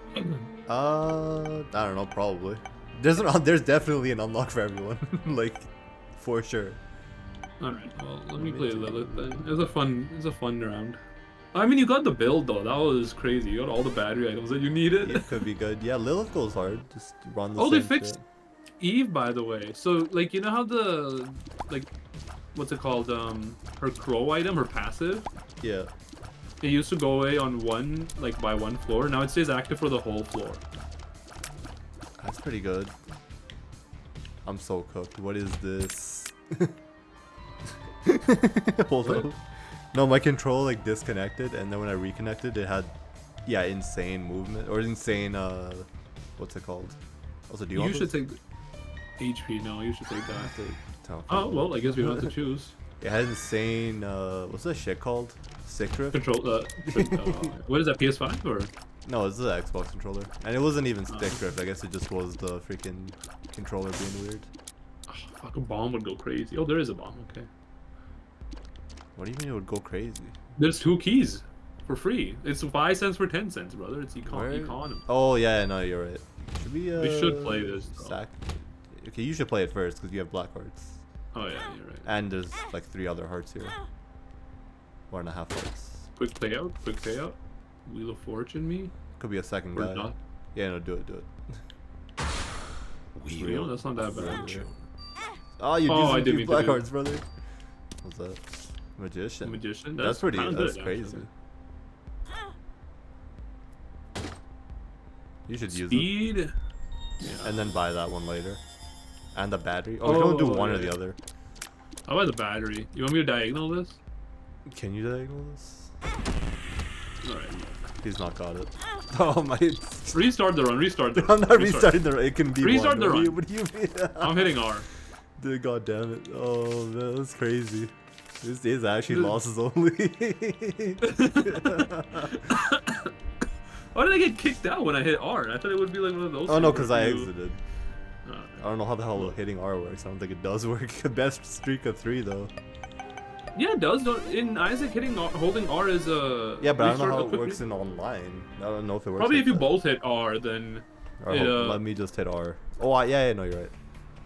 Uh, I don't know, probably. There's an, there's definitely an unlock for everyone, like, for sure. All right. Well, let Let me me play take Lilith a then. It was a fun. It was a fun round. I mean, you got the build though. That was crazy. You got all the battery items that you needed. It could be good. Yeah, Lilith goes hard. Just run the Oh, they fixed- shit. Eve, by the way. So, like, you know how the like, what's it called? Um, her crow item, her passive. Yeah. It used to go away on one, like, by one floor. Now it stays active for the whole floor. That's pretty good. I'm so cooked. What is this? Hold What? up. No, my control like disconnected, and then when I reconnected, it had, yeah, insane movement or insane. Uh, what's it called? Also, do you, You, want should this? take HP. No, you should take that. I have to tell Oh people. well, I guess we don't have to choose. It had insane. Uh, what's that shit called? Stick drift? Control. Uh, uh, what is that? PS5 or? No, it's the Xbox controller, and it wasn't even stick drift. I guess it just was the freaking controller being weird. Oh, fuck, a bomb would go crazy. Oh, there is a bomb. Okay. What do you mean it would go crazy? There's two keys for free. It's five cents for ten cents, brother. It's econ Where- economy. Oh yeah, no, you're right. Should we? Uh, We should play this, though. Sack. Okay, you should play it first because you have black hearts, Oh yeah, you're right. and there's like three other hearts here. One and a half hearts. Quick payout. Quick payout. Wheel of Fortune. Me. Could be a second Or guy. not. Yeah, no, do it, do it. Real? Wheel That's not that bad. Fortune. Oh, you Oh, I using didn't two mean black hearts, brother. What's that? Magician. Magician. That's, pretty. That's good, crazy. actually. You should use it Speed. Yeah. and then buy that one later. And the battery. Oh, we don't do Oh, one or the yeah. other. How about the battery? You want me to diagonal this? Can you diagonal this? All right. He's not got it. Oh my! Restart the run. Restart the run. I'm not Restart. restarting the. run. It can be Restart one. the What do you- run. What do you mean? I'm hitting R. Dude, God damn it! Oh man, that's crazy. This is actually losses only. Why did I get kicked out when I hit R? I thought it would be like one of those. oh no, because I exited. Uh, I don't know how the hell hitting R works. I don't think it does work. The best streak of three though. yeah, it does. Don't, in Isaac, hitting R, holding R is a. Yeah, but I don't know how it works in online. I don't know if it works. Probably like if you that. both hit R, then it, uh, let me just hit R. Oh, I, yeah, yeah, no, you're right.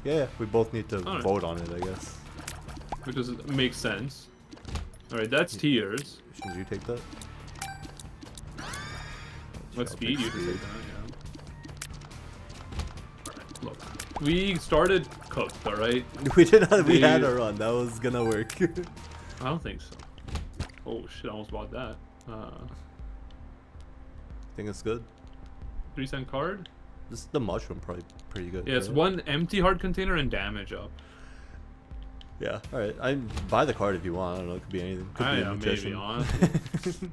Yeah, yeah, we both need to Alright. vote on it, I guess. Because it makes sense. All right, that's tears. Should you take that? What I'll speed you can take that? Yeah. Look, we started cooked. All right. We did not. We had a run. That was gonna work. I don't think so. Oh shit! I almost bought that. Uh, think it's good. three cent card. This the mushroom probably pretty good. Yeah, it's right? one empty hard container and damage up. Yeah. All right. I buy the card if you want. I don't know. It could be anything. Could I be a know, maybe, honestly.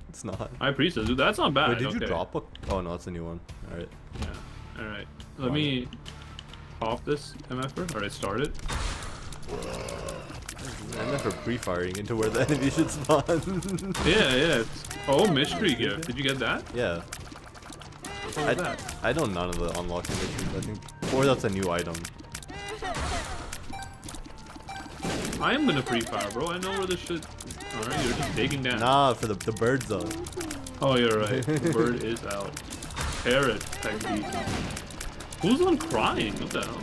it's not. I priestess, dude. That's not bad. Wait, did you okay. drop a? Oh no, it's a new one. All right. Yeah. All right. Let me pop this MFR. All right, start it. For pre-firing into where the enemy should spawn. Yeah, yeah. Oh, mystery gift. Did you get that? yeah. What I, was that? I know none of the unlocking missions. I think, or that's a new item. I am gonna pre-fire, bro. I know where this shit. All right, you're just taking down. Nah, for the the birds though. Oh, you're right. The bird is out. Parrot technique. Who's on crying? What the hell?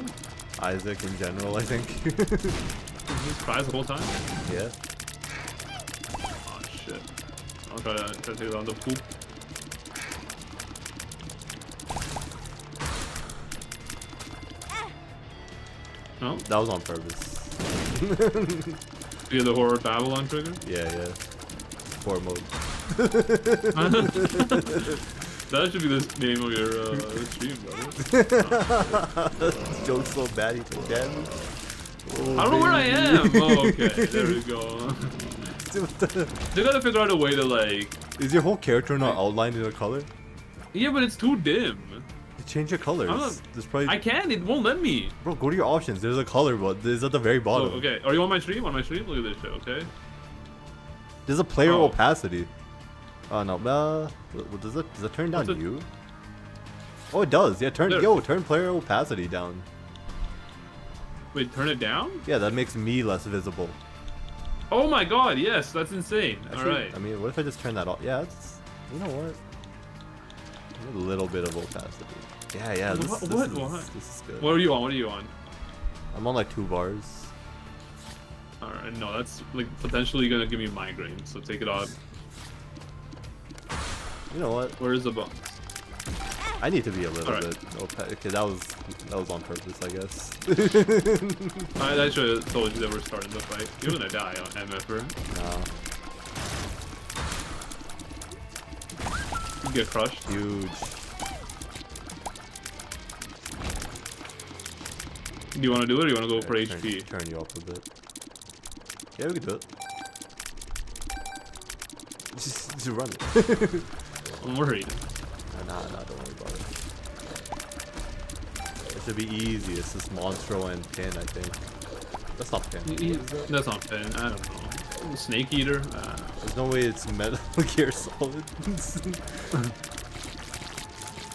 Isaac in general, I think. He's prize the whole time. yeah. Oh shit. I'll try to, try to take it on the poop. Ah. No, That was on purpose. you have the whore Babylon trigger. Yeah, yeah. Sport mode. That should be the name of your uh, stream, brother. Joke's so bad he took damage. Oh, I don't know where I am. Oh, okay, there we go. Dude, what the- They gotta figure out a way to like. Is your whole character not outlined in a color? Yeah, but it's too dim. You change your colors. Not- There's probably I can't. It won't let me. bro. Go to your options. There's a color, but there's at the very Oh, bottom. okay. Are you on my stream? On my stream? Look at this shit. Okay. There's a player Oh. opacity. Oh no, uh, does it does it turn down What's it- you? Oh, it does. Yeah, turn There. yo turn player opacity down. Wait, turn it down? Yeah, that makes me less visible. Oh my god, yes, that's insane. Alright. I mean, what if I just turn that off? Yeah, it's you know what? A little bit of opacity. Yeah, yeah. This, What- this what- is, what? This is good. What are you on? What are you on? I'm on like two bars. Alright, no, that's like potentially gonna give me migraine, so take it off. You know what? Where is the button? I need to be a little Alright. bit. Opa- okay, that was that was on purpose, I guess. I, I should have told you that we're starting the fight. You're gonna die on MFR. nah, Get crushed. huge. Do you wanna do it or you wanna go for turn, HP? Turn you off a bit. Yeah, we can do it. Just, just run it. I'm worried. nah, nah, nah, don't worry about it. It should be easy. It's just Monstro and Pin, I think. That's not Pin. That's not fair. I don't know. Snake Eater? Uh, There's no way it's Metal Gear Solid.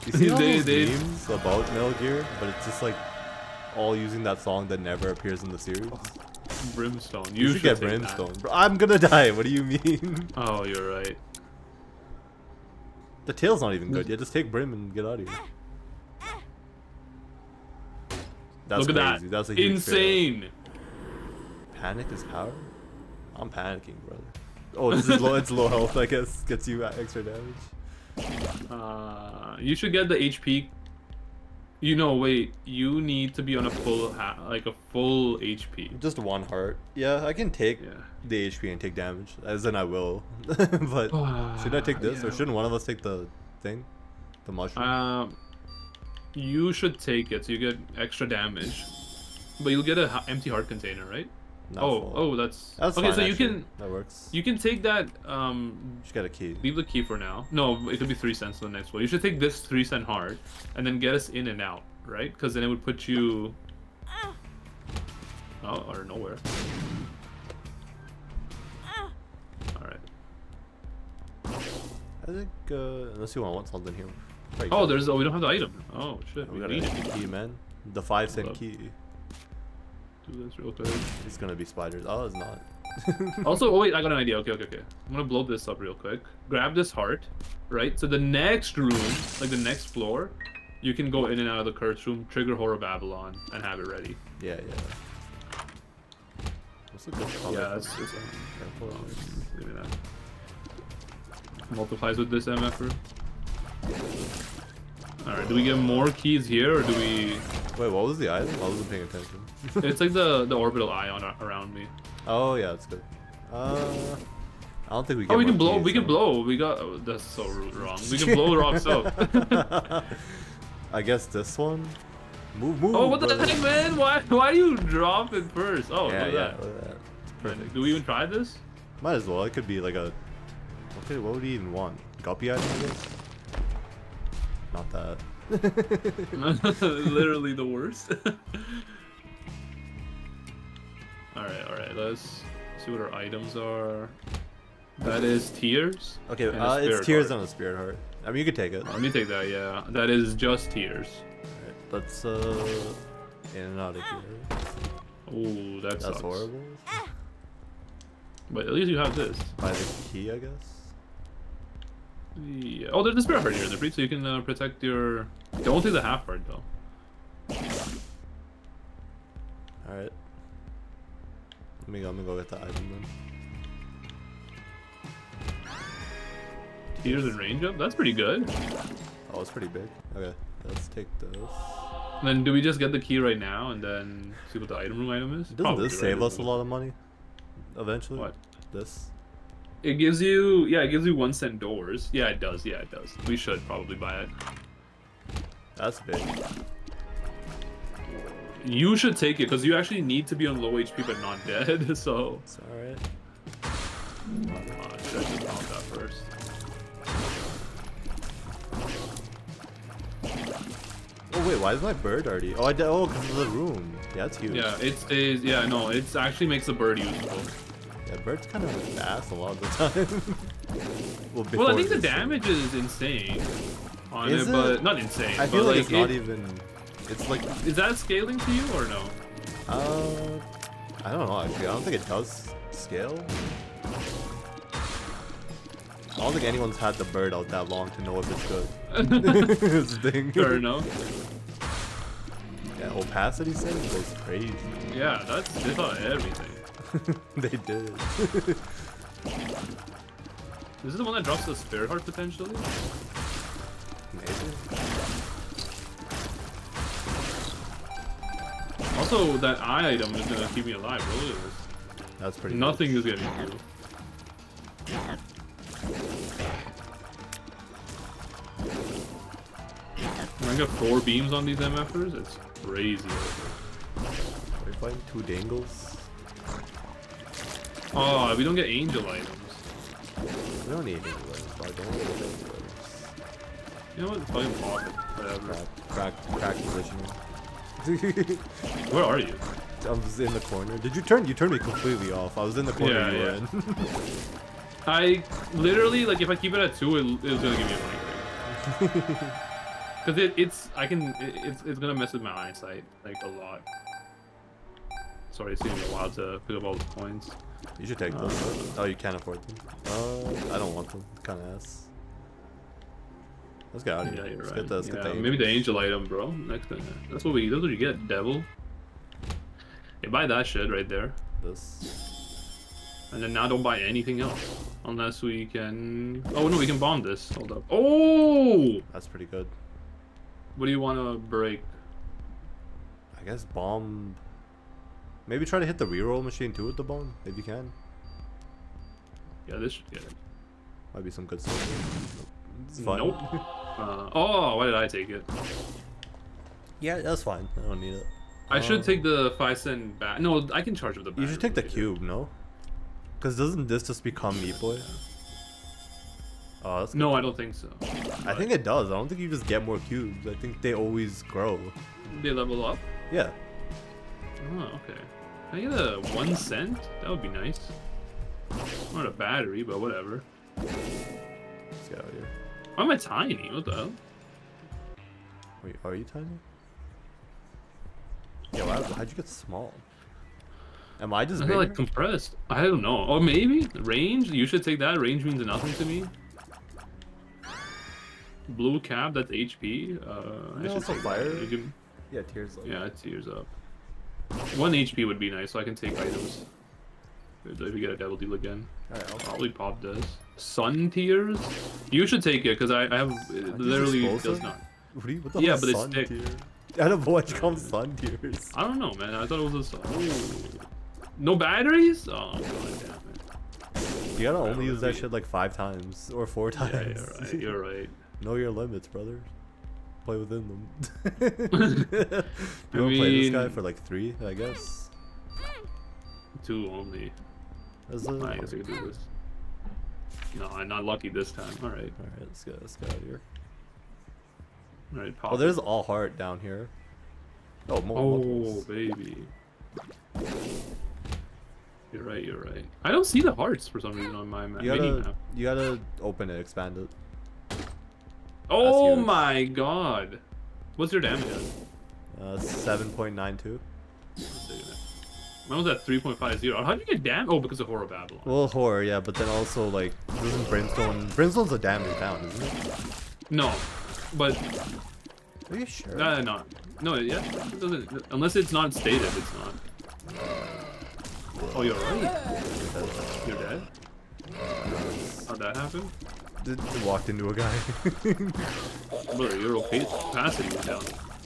you see all They- those they- memes about Metal Gear, but it's just like all using that song that never appears in the series. Brimstone. You, You, should, get take that. Brimstone. I'm gonna die. What do you mean? Oh, you're right. The tail's not even good. Yeah, just take Brim and get out of here. That's Look at crazy. that. That's a huge fail. Insane. Panic is power? I'm panicking, brother. Oh, this is low. It's low health. I guess gets you extra damage. Uh, you should get the HP. You know, wait. You need to be on a full, ha- like a full HP. Just one heart. Yeah, I can take Yeah. the HP and take damage. As in, I will. but should I take this, or shouldn't one of us take the thing, the mushroom? Um, you should take it so you get extra damage, but you'll get a ha- empty heart container, right? Oh, full. oh, that's, That's okay. fine, so you actually. can That works. you can take that. Um, Just got a key. leave the key for now. No, it could be three cents the next one. You should take this three cent heart and then get us in and out, right? Because then it would put you. Oh, or nowhere. All right. I think uh, unless you want something here. Oh, there's. Oh, we don't have the item. Oh shit, we we got a key, man. The five cent key. Do this real quick. It's gonna be spiders. Oh, it's not. Also, oh wait, I got an idea. Okay, okay, okay. I'm gonna blow this up real quick. Grab this heart, right? So the next room, like the next floor, you can go in and out of the curse room, trigger Whore Babylon, and have it ready. Yeah, yeah. What's a good color? Yeah, that's Careful. um, give me that. Multiplies with this MFR. Alright, do we get more keys here, or do we... Wait, what was the item? I wasn't paying attention. It's like the, the orbital eye on around me. oh yeah, that's good. Uh, I don't think we. Get Oh, we can blow, keys, we can blow. We got... Oh, that's so wrong. We can blow rocks up. I guess this one. Move, move. Oh, what the brother. heck, man? Why, why do you drop it first? Oh, Yeah, look yeah. at that. look at that. Perfect. Do we even try this? Might as well. It could be like a. Okay, what would he even want? Guppy item, I guess? Not that. Literally the worst. alright, alright, let's see what our items are. That is tears. Okay, uh, it's tears heart. on a spirit heart. I mean, you could take it. Let me take that, yeah. That is just tears. Alright, let's uh, in and out of here. Oh, that That's sucks. horrible. But at least you have this. Buy the key, I guess. Yeah. Oh, there's a spirit heart here in the breach, so you can uh, protect your. Don't do the half heart though. Alright. Let me go, let me go get the item then. Tears and range up. That's pretty good. Oh, it's pretty big. Okay, let's take this. And then do we just get the key right now and then see what the item room item is? Doesn't Probably, this save right? us a lot of money? Eventually? What? This? It gives you, yeah, it gives you one cent doors. Yeah, it does. Yeah, it does. We should probably buy it. That's big. You should take it because you actually need to be on low HP but not dead. So, It's alright. uh, should I just pop that first? Oh wait, why is my bird already? Oh, I did. Oh, because of the room. Yeah, that's huge. Yeah, it stays. Yeah, no, it actually makes the bird useful. Yeah, bird's kind of fast a lot of the time. well, Well, I think the this, damage is insane on Is it, but it? not insane. I feel but like, it's not it- even. It's like. Is that scaling to you or no? Uh, I don't know. Actually, I don't think it does scale. I don't think anyone's had the bird out that long to know if it's good. The thing. Fair enough. Yeah, opacity setting goes crazy. Yeah, that's they thought everything. they did. This Is this the one that drops the spirit heart potentially? Maybe. Also, that eye item is gonna keep me alive. bro. Look at this. That's pretty. Nothing is getting through. I got four beams on these MFers. It's crazy. Are we fighting two dangles? Oh, we don't get angel items. We don't need angel items, but I don't need any legs. You know what? the Fucking pocket. Whatever. Crack, crack, crack positioning. Where are you? I was in the corner. Did you turn? You turned me completely off. I was in the corner Yeah, you were in. I literally like if I keep it at two, it, it's gonna give me a migraine. Cause it, it's I can it, it's it's gonna mess with my eyesight like a lot. Sorry, it's taking me a while to pick up all the coins. you should take them. Oh, you can't afford them. Uh, I don't want them. Kind of ass. Let's get out of here. Yeah, you're let's right. get the, let's yeah, get the maybe the angel item, bro. Next thing. That's what we. That's what you get, devil. Hey, buy that shit right there, This. and then now don't buy anything else unless we can. Oh no, we can bomb this. Hold up. Oh, That's pretty good. what do you want to break? I guess bomb. Maybe try to hit the reroll machine too with the bomb, if you can. Yeah, this should get it. Might be some good stuff. It's fine. Nope. Uh, oh, why did I take it? yeah, that's fine. I don't need it. I should Uh, take the five cent back. No, I can charge with the back. You should take the cube, no? Because doesn't this just become Meat Boy? Oh, that's No, I don't think so. I think it does. I don't think you just get more cubes. I think they always grow. They level up. Yeah. Oh, okay. Can I get a one cent? That would be nice. Not a battery, but whatever. Let's get out of here. Why am I tiny? What the hell? Wait, are you tiny? Yeah, why, how'd you get small? Am I just I feel like compressed. I don't know. Or maybe range. You should take that. Range means nothing to me. Blue cap. That's HP. Uh, I No, should it's a take fire. That. Can- yeah, tears. Like Yeah, tears up. One HP would be nice, so I can take items. If we get a devil deal again, Alright, I'll probably pop does. Sun tears. You should take it because I, I have it literally does not. What you, what the Yeah, but it's tier? I don't know what you call sun tears. I don't know, man. I thought it was a sun. Ooh. No batteries? Oh god damn it. You gotta only use that shit like five times or four Yeah, times. you're right. You're right. know your limits, brother. Play within them. you wanna play this guy for like three, I guess. Two only. Is it? I guess I could do this. No, I'm not lucky this time. All right. Alright, let's get let's get out of here. All right. Pop. Oh, there's all heart down here. Oh, more Oh, multiples. baby. You're right, you're right. I don't see the hearts for some reason on my map. You gotta, map. you gotta open it, expand it. Oh my god. What's your damage? Uh, 7.92. Mine was at 3.50. How do you get damage? Oh, because of Whore Babylon. Well, horror, yeah, but then also, like, doesn't Brimstone... Brimstone's a damage down, isn't it? No. But, Are you sure? uh, no. No, yeah. It doesn't, unless it's not stated, it's not. Oh, you're right. You're dead. How'd that happen? Just walked into a guy. Bro, your okay capacity was down.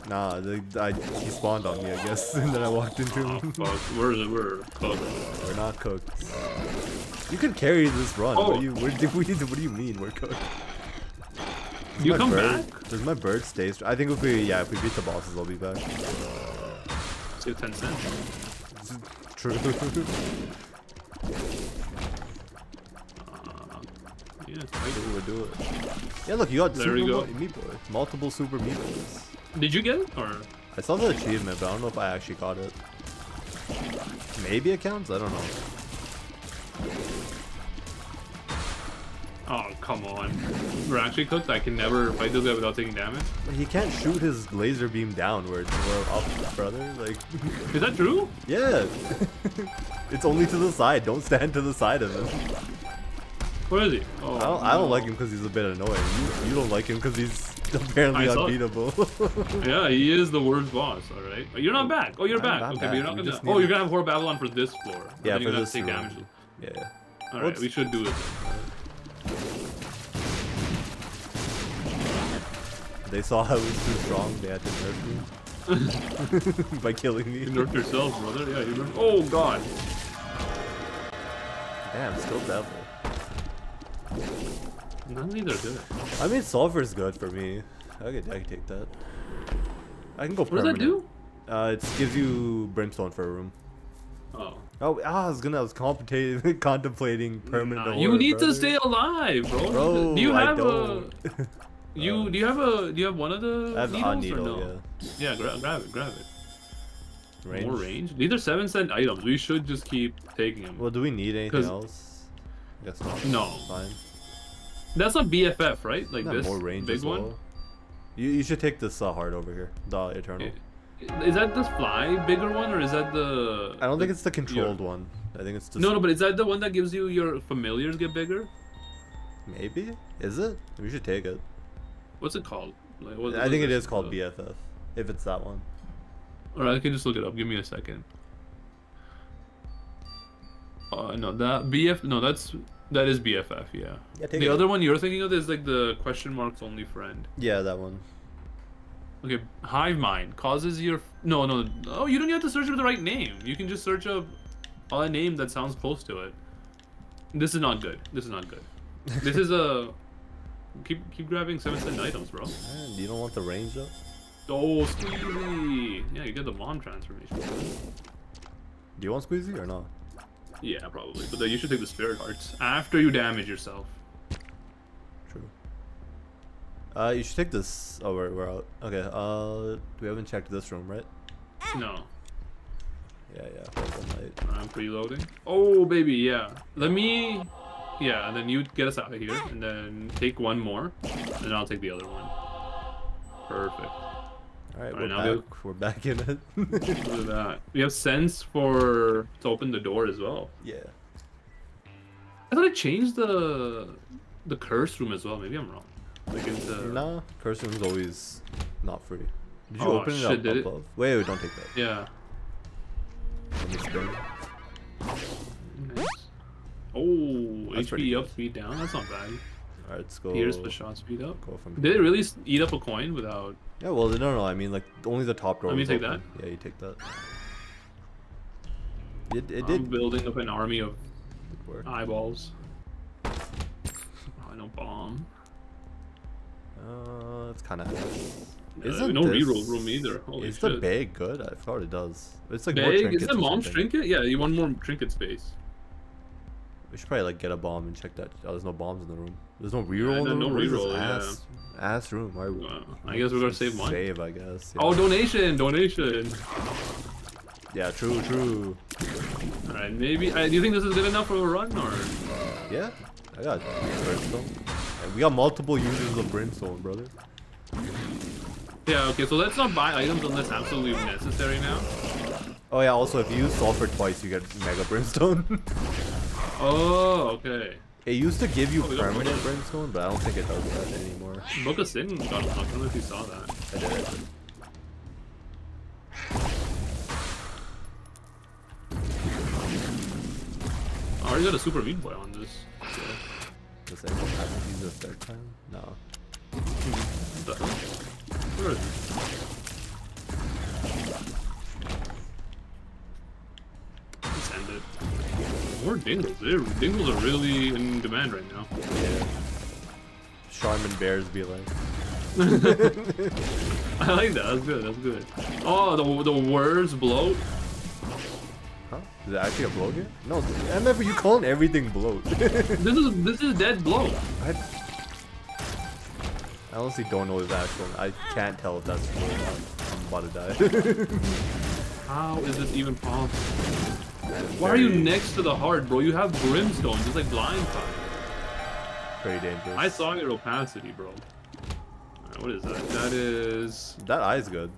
Nah, the, I, he spawned on me, I guess, and then I walked into Oh him. fuck, where's it? We're cooked. We're not cooked. You can carry this run. What Oh. do you? What do, we, what do you mean we're cooked? Does You come bird, back? Does my bird stay? I think if we, yeah, if we beat the bosses, I'll be back. Save 10 cents. True. Uh, yeah, do it, do it. Yeah, look, you got There super you go. meat boy. Multiple super meat boys. Did you get it? Or I saw the achievement, but I don't know if I actually got it. Maybe it counts? I don't know. Oh, come on. We're actually cooked? I can never fight this guy without taking damage? He can't shoot his laser beam downwards or up, brother. Like, Is that true? yeah. it's only to the side. Don't stand to the side of him. Where is he? Oh, I don't, I don't like him because he's a bit annoying. You, you don't like him because he's apparently I saw it. unbeatable. Yeah, he is the worst boss, alright? You're not back. Oh, you're I'm back. okay, back. but you're not We gonna. Oh, you're gonna have Whore Babylon for this floor. Yeah, for this take room. damage. Yeah. Alright, we should do it They saw I was too strong. They had to nerf me by killing then. You me. nerfed yourself, brother. Yeah, you nerfed. Oh, God. Damn, still devil. None of these are good. I mean, sulfur's good for me. I could, I could take that. I can go What does that do? Uh, it gives you brimstone for a room. Oh. Oh, ah, I was gonna, I was contemplating, contemplating permanent. Nah, you need to stay alive, bro. Bro, do you have a? don't. You do you have a? Do you have one of the I have needles needle, or no? Yeah, gra grab it, grab it. Range. More range. These are seven cent items. We should just keep taking them. Well, do we need anything else? Guess not. No. Fine. That's not BFF, right? Like this more range big as one. You, you should take this uh, heart over here, the eternal. Is that this fly bigger one or is that the? I don't think it's the controlled one. I think it's the. No, no, but is that the one that gives you your familiars get bigger? maybe. Is it? We should take it. What's it called? Like, what, I think it is called BFF. If it's that one. Alright, I can just look it up. Give me a second. Uh, no, that BF. No, that's that is BFF. Yeah. Yeah, the other one you're thinking of is like the question marks only friend. Yeah, that one. Okay, hive mind causes your no no oh you don't have to search for the right name. You can just search up a name that sounds close to it. This is not good. This is not good. This is a keep keep grabbing seven cent items, bro. Man, you don't want the range though? Oh, squeezy. Yeah, you get the mom transformation. Do you want squeezy or not? Yeah, probably. But then you should take the spirit hearts after you damage yourself. True. Uh, you should take this. Oh, we're, we're out. Okay. Uh, we haven't checked this room, right? No, Yeah, yeah. Hold on, mate. I'm preloading. Oh, baby, yeah. Let me. Yeah, and then you get us out of here, and then take one more, and I'll take the other one. Perfect. All right, Alright, we're back. We're back in it. Look at that. We have sense for to open the door as well. yeah. I thought I changed the the curse room as well. Maybe I'm wrong. Like into Nah, curse room's always not free. Did you Oh, open it shit, up did it? above? Wait, wait, don't take that. yeah. Let me spin. Nice. Oh, That's HP up, speed down. That's not bad. All right, let's go. With shot speed up. Go from Did it really eat up a coin without? Yeah, well, no, no. I mean, like only the top door. Let me take open. Yeah, you take that. It, it I'm did building up an army of eyeballs. Oh, no bomb. Uh, it's kind of. Uh, Isn't no this, reroll room either. Holy is shit. the bag good? I thought it does. It's like more Bag? Is trinkets that or mom's trinket? Yeah, you want more trinket space. We should probably like get a bomb and check that. Oh, there's no bombs in the room. There's no reroll. in the no room? This reroll, yeah. Ass, ass room. Why- Wow. I guess we're gonna save one. Save, I guess. Oh, donation, donation. Yeah, true, true. All right, maybe. Uh, do you think this is good enough for a run, or? Yeah, I got brimstone. And we got multiple users of brimstone, brother. Yeah. Okay. So let's not buy items unless absolutely necessary now. Oh yeah, also if you use sulfur twice, you get mega brimstone. Oh, okay. it used to give you Oh, permanent brimstone, but I don't think it does that anymore. Book of Sin got unlocked. I don't know if you saw that. I did. I already got a super meat boy on this. So, The second time. Use the third time? No. what the hell? Where is it? Let's end it. More dingles. They're- Dingles are really in demand right now. Yeah. Charmin bears be like. I like that. That's good. That's good. Oh, the the words bloat. Huh? Is it actually a bloat here? No, I remember you calling everything bloat. This is this is dead bloat. I, I honestly don't know if that's actual. I can't tell if that's not. I'm about to die. How is this even possible? Why are you next to the heart, bro? You have brimstone, just like blind fire. Pretty dangerous. I saw your opacity, bro. Alright, what is that? That is That eye's good.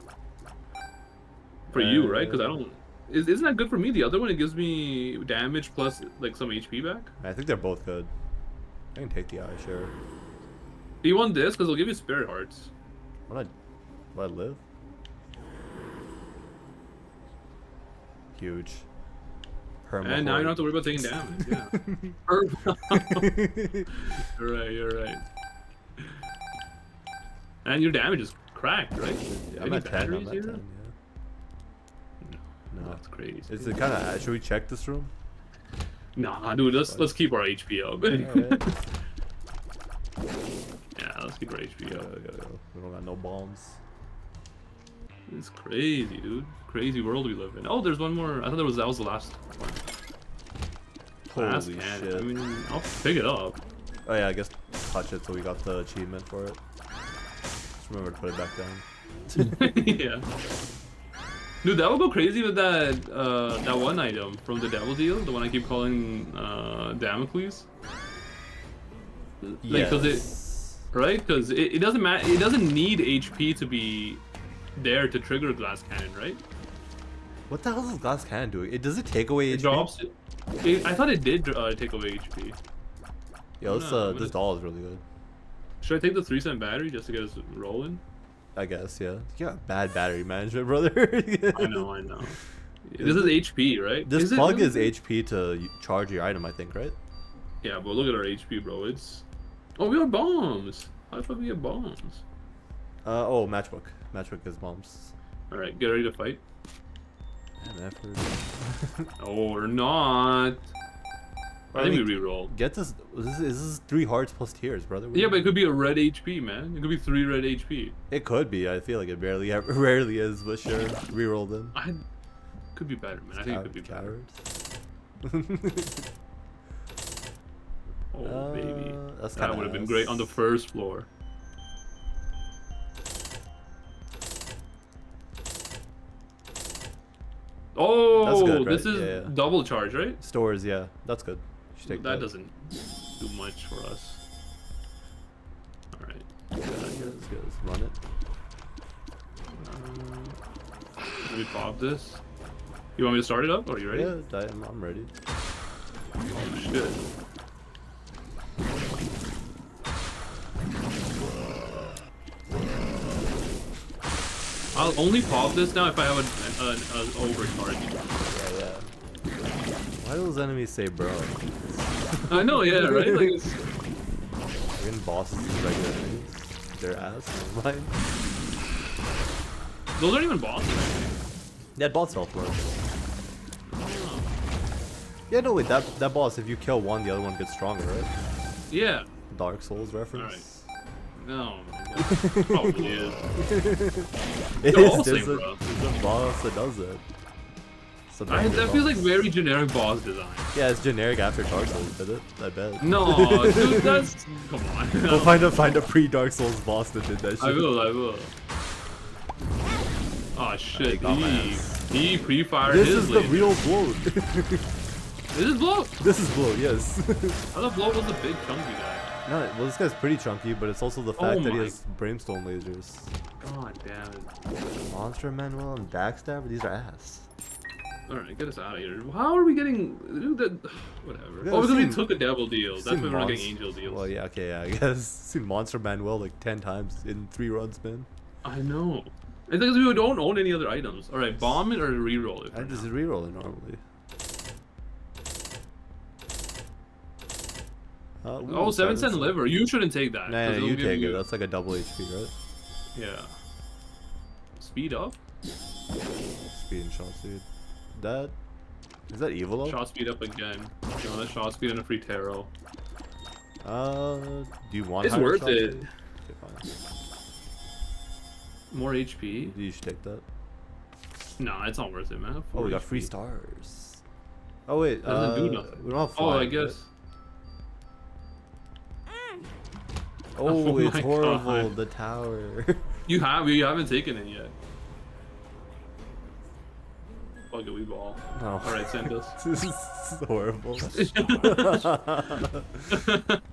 for you, right? Uh, Because I don't. Is, isn't that good for me? The other one, it gives me damage plus like some HP back. I think they're both good. I can take the eye, sure. Do you want this? Because it'll give you spirit hearts. What I live? Huge. Perma And now you don't have to worry about taking damage. Yeah. Perma- you're right. You're right. And your damage is cracked, right? I'm Any at 10, I'm batteries at here? 10, yeah. No. That's crazy. Is it kind of, should we check this room? Nah, dude. Let's let's keep our HP up. Alright. yeah, let's keep our HP up. go, go. We don't got no bombs. It's crazy, dude. Crazy world we live in. Oh, there's one more. I thought there was that was the last one. Last Holy cannon. shit. I mean, I'll pick it up. Oh yeah, I guess touch it so we got the achievement for it. Just remember to put it back down. yeah. Dude, that would go crazy with that uh, that one item from the Devil Deal, the one I keep calling uh, Damocles. Like, cause it, right? Because it, it doesn't matter. It doesn't need HP to be there to trigger a glass cannon, right? What the hell is glass cannon doing? It does it take away It HP? drops. It, I thought it did uh, take away HP. Yo, this, uh, this doll is really good. Should I take the three cent battery just to get us rolling? I guess, yeah. You got bad battery management, brother. I know, I know. This is HP, right? This Is plug is HP to charge your item, I think, right? Yeah, but look at our HP, bro. It's. Oh, we have bombs. How the fuck we have bombs? Uh, oh, matchbook. Matchbook is bombs. All right, get ready to fight. Oh, or not. I I think mean, we re-roll. Get this. This is, this is three hearts plus tears, brother. What Yeah, but it could be a red HP, man. It could be three red HP. it could be. I feel like it barely, rarely is, but sure. Reroll them. I could be better, man. I think it could be better. Oh, Uh, baby. that's That would have been great on the first floor. Oh, that's good, this is Yeah, yeah. double charge, right? Stores, yeah, that's good. Take that doesn't do much for us. All right. Yeah, let's, let's run it. Uh, let me pop this. You want me to start it up? Are you ready? Yeah, I'm, I'm ready. Oh, shit. I'll only pop this now if I have an, an, an overcharge. Yeah, yeah. Why do those enemies say bro? I know, yeah, right? Like, it's- Even bosses is regular enemies. Their ass. mind. those aren't even bosses. I think. That boss health works. Oh. Yeah, no wait, that that boss, if you kill one, the other one gets stronger, right? Yeah. Dark Souls reference. No. Probably is. It They're is, all there's same, a, there's a boss that does it. It's a I, that feels like very generic boss design. Yeah, it's generic after Dark Souls did it, I bet. No, dude, that's. Come on. We'll find a find a pre Dark Souls boss that did that shit. I will, I will. Oh shit, he, he pre-fired This his is the laser. real bloat. This is blow. this is bloat, yes. I thought blow was the big chunky guy. No, well this guy's pretty chunky, but it's also the oh fact that he has brimstone lasers. God damn it. Monster Manual and Backstabber, these are ass. Alright, get us out of here. How are we getting whatever. Yeah, oh, because we took a devil deal. That's why we're not getting angel deals. Well, yeah, okay, yeah, I guess. Seen Monster Manual like 10 times in three runs, man. I know. It's because we don't own any other items. Alright, bomb it or reroll it. I just now. reroll it normally. Uh, ooh, Oh, seven cent liver. You shouldn't take that. Nah, nah, you take it. That's like a double HP, right? Yeah. Speed up. Speed and shot speed. That is that evil? Shot speed up again. You want a shot speed and a free tarot. Uh, do you want? It's worth it. Okay, fine. More HP. You should take that. Nah, it's not worth it, man. Oh, we got HP. free stars. Oh wait, Doesn't uh, do nothing. we don't have Oh, I guess. right? Oh, Oh it's horrible. God. The tower. You have. You haven't taken it yet. Fuck it, we ball. no. All right, send us. this is horrible.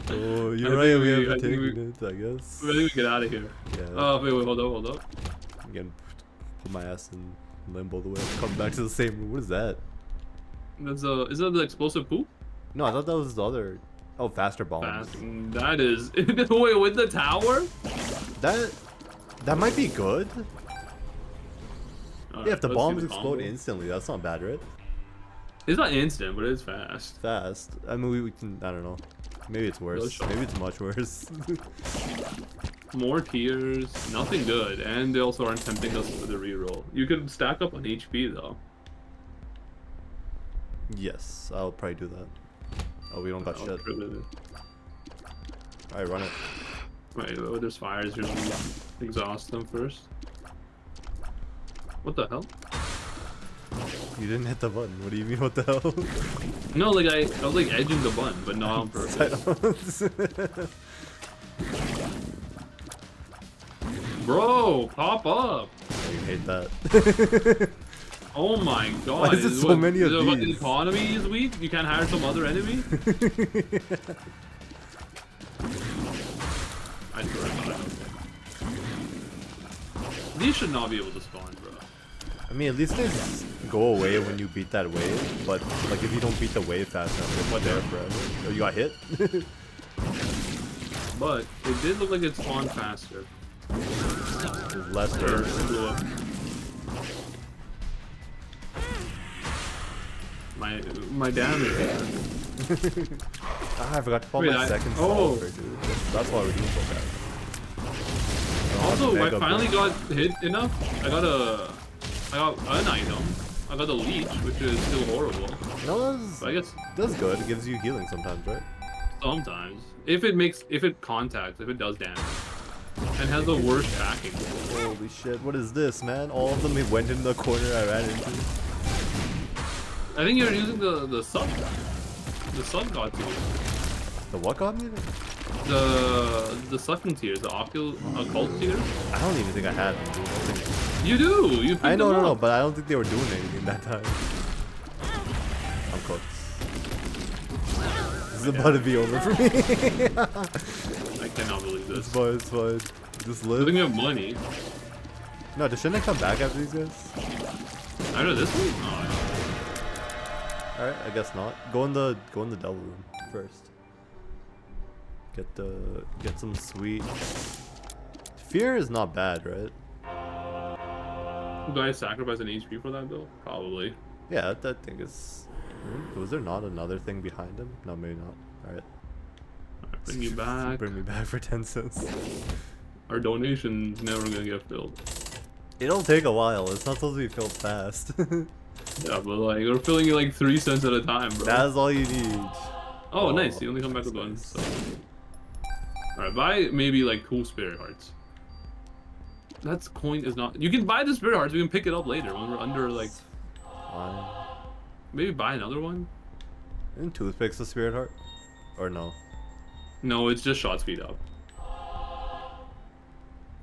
oh, you're I right. We we- haven't I think we- taken it. I guess. I think we get out of here. Yeah. Oh, wait, wait, hold up, hold up. I'm gonna put my ass in limbo the way. Come back to the same room. What is that? That's uh, is that the explosive poop? No, I thought that was the other. Oh, faster bombs. Fast. That is. wait, with the tower? That that might be good. yeah, if the bombs the explode combo. instantly, that's not bad, right? It's not instant, but it's fast. Fast. I mean, we, we can. I don't know. Maybe it's worse. Maybe it's much worse. More tears, nothing good, and they also aren't tempting us with a reroll. You could stack up on HP though. yes, I'll probably do that. Oh, we don't got I'll shit. Alright, run it. Wait, oh, there's fires. You're gonna exhaust them first. What the hell? You didn't hit the button. What do you mean? What the hell? No, like I, I was like edging the button, but not on purpose. Bro, pop up! I hate that. Oh my god! is it so what- many of the these? economy is weak? You can't hire some other enemy? I swear. These should not be able to spawn, bro. I mean, at least they go away when you beat that wave. But like, if you don't beat the wave fast enough, it's there forever. Oh, you got hit? But it did look like it spawned faster. Less Or My my damage. Ah, I forgot to pop Wait, my I- second oh. sulfur, dude. That's, why we're doing so bad. Also, I finally Boost. got hit enough. I got a, I got an item. I got the leech, which is still horrible. No, that's, I guess that's good. It gives you healing sometimes, right? sometimes, if it makes, if it contacts, if it does damage, and has the worst tracking. Holy shit, what is this, man? All of them went in the corner I ran into. I think you're using the the sub, the sub god tier, The what got me? the the sucking tiers, the occult occult tiers. I don't even think I had them, dude. You do. You. I know, no, no, but I don't think they were doing anything that time. I'm cooked. This is about to be over for me. I cannot believe this. it's fine, it's fine. Just I think live. we have money. No, shouldn't I come back after these guys? After this one? Oh, Alright, I guess not. Go in the go in the devil room first. Get the get some sweet. Fear is not bad, right? Do I sacrifice an HP for that though? Probably. Yeah, that, that thing is. Hmm, Was there not another thing behind him? No, maybe not. Alright. Alright, bring you back. Bring me back for 10 cents. Our donation's never gonna get filled. It'll take a while. It's not supposed to be filled fast. Yeah, but like we're filling it like three cents at a time, bro. That's all you need. oh, oh, nice. You only come back with one. So. Alright, buy maybe like two spirit hearts. That's coin is not. You can buy the spirit hearts. We can pick it up later when we're under like. Maybe buy another one. Isn't toothpicks a spirit heart? Or no? No, it's just shot speed up.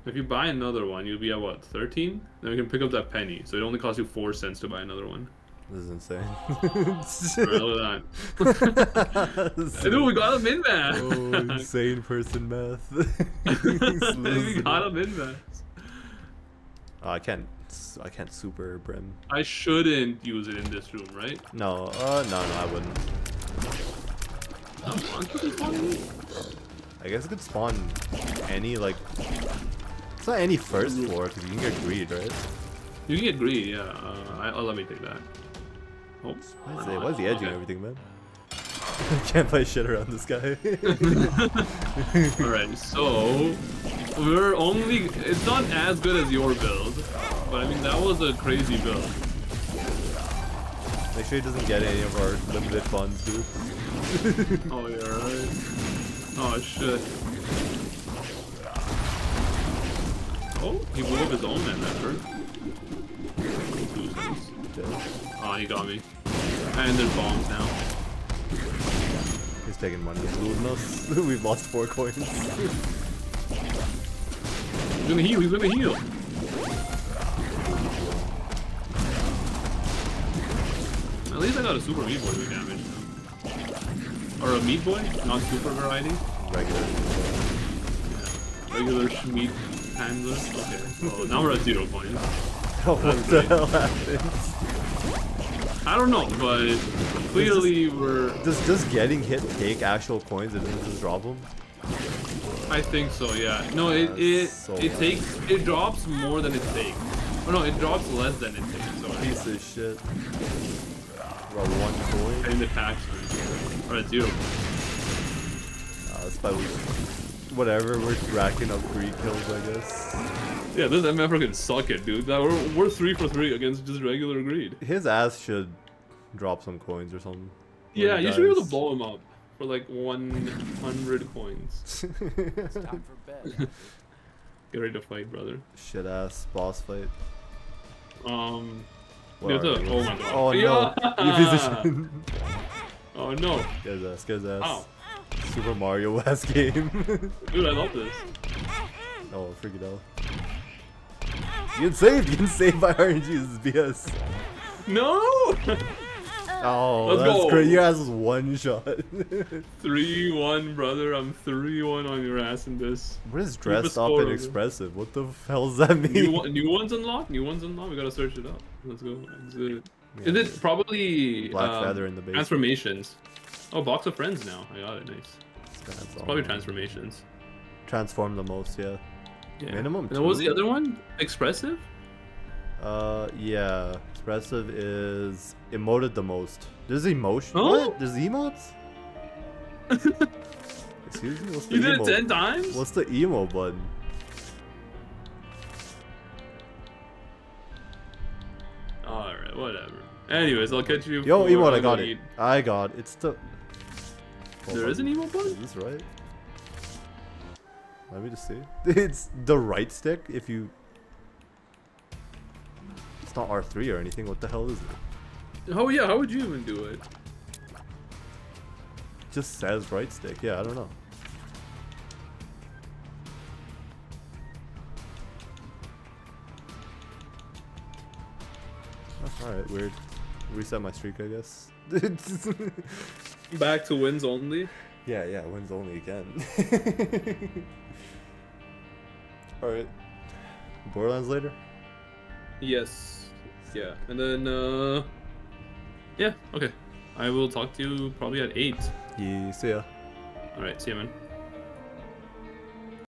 If you buy another one, you'll be at what, 13? Then we can pick up that penny. So it only costs you 4 cents to buy another one. This is insane. Alright, look at that. Dude, we got a min oh, insane person math. we got a min man. Oh, I can't. I can't super brim. I shouldn't use it in this room, right? No. Uh, no, no, I wouldn't. No, aren't you just wanting me? I guess it could spawn any like. It's not any first floor because you can get greed, right? You can get greedy, yeah. Uh, I, oh, let me take that. Oh, Why is, or it, why is he edging Okay. everything, man? Can't play shit around this guy. Alright, so we're only it's not as good as your build, but I mean that was a crazy build. Make sure he doesn't get any of our limited funds, dude. Oh yeah, right. Oh shit. Oh, he blew up his own man That member. Oh, ah, he got me. And there's bombs now. He's taking money. He's losing us. We've lost four coins. He's gonna heal, he's gonna heal. At least I got a super meat boy damage. Or a meat boy, not super variety. Regular. Regular Schmied handler. Okay. Well, now we're at zero points. Oh, what That's the great. hell happened? I don't know, but clearly we're. Does does getting hit take actual coins and then just drop them? I think so. Yeah. No, it it so it takes it drops more than it takes. Oh no, it drops less than it takes. So Piece of shit. Bro, one coin? in the tax or at zero. Uh, that's by whatever. We're racking up greed kills, I guess. Yeah, this MF can suck it, dude. That we're we're three for three against just regular greed. His ass should drop some coins or something. Yeah, he you should be able to blow him up for like 100 coins. it's Time for bed. Get ready to fight, brother. Shit ass boss fight. Um. Where There's a- oh my god. Oh no! You piece of shit. Oh no. Get his ass, get his ass. Ow. Super Mario last game. Dude, I love this. oh, freaking out. You get saved! You get saved by RNG, this is BS. No! Oh, Let's that's go. great. Your ass was one shot. 3 1, brother. I'm 3 1 on your ass in this. what is dressed up and expressive? What the hell does that mean? New, one, new one's unlocked? New one's unlocked? We gotta search it up. Let's go. Exit. Is Yeah. it probably. Black um, feather in the basement. Transformations. Oh, box of friends now. I got it. Nice. That's It's probably transformations. Transform the most, yeah. Yeah. Minimum And then what was the other one? Expressive? Uh, yeah. Expressive is emoted the most. There's emotion. Oh? What? There's emotes? Excuse me. What's the You did emo? it 10 times? What's the emo button? Alright, whatever. Anyways, I'll catch you. Yo, for emote, I a got it. I got it. It's the. There is an emo Is button? this right? Let me just see. It's the right stick if you. It's not R3 or anything. What the hell is it? Oh yeah, how would you even do it? just says right stick. Yeah, I don't know. Alright, weird. Reset my streak, I guess. Back to wins only. yeah, yeah, wins only again. Alright. Borderlands later? Yes. Yeah. And then uh Yeah, okay. I will talk to you probably at eight. Yeah, see ya. Alright, see you man.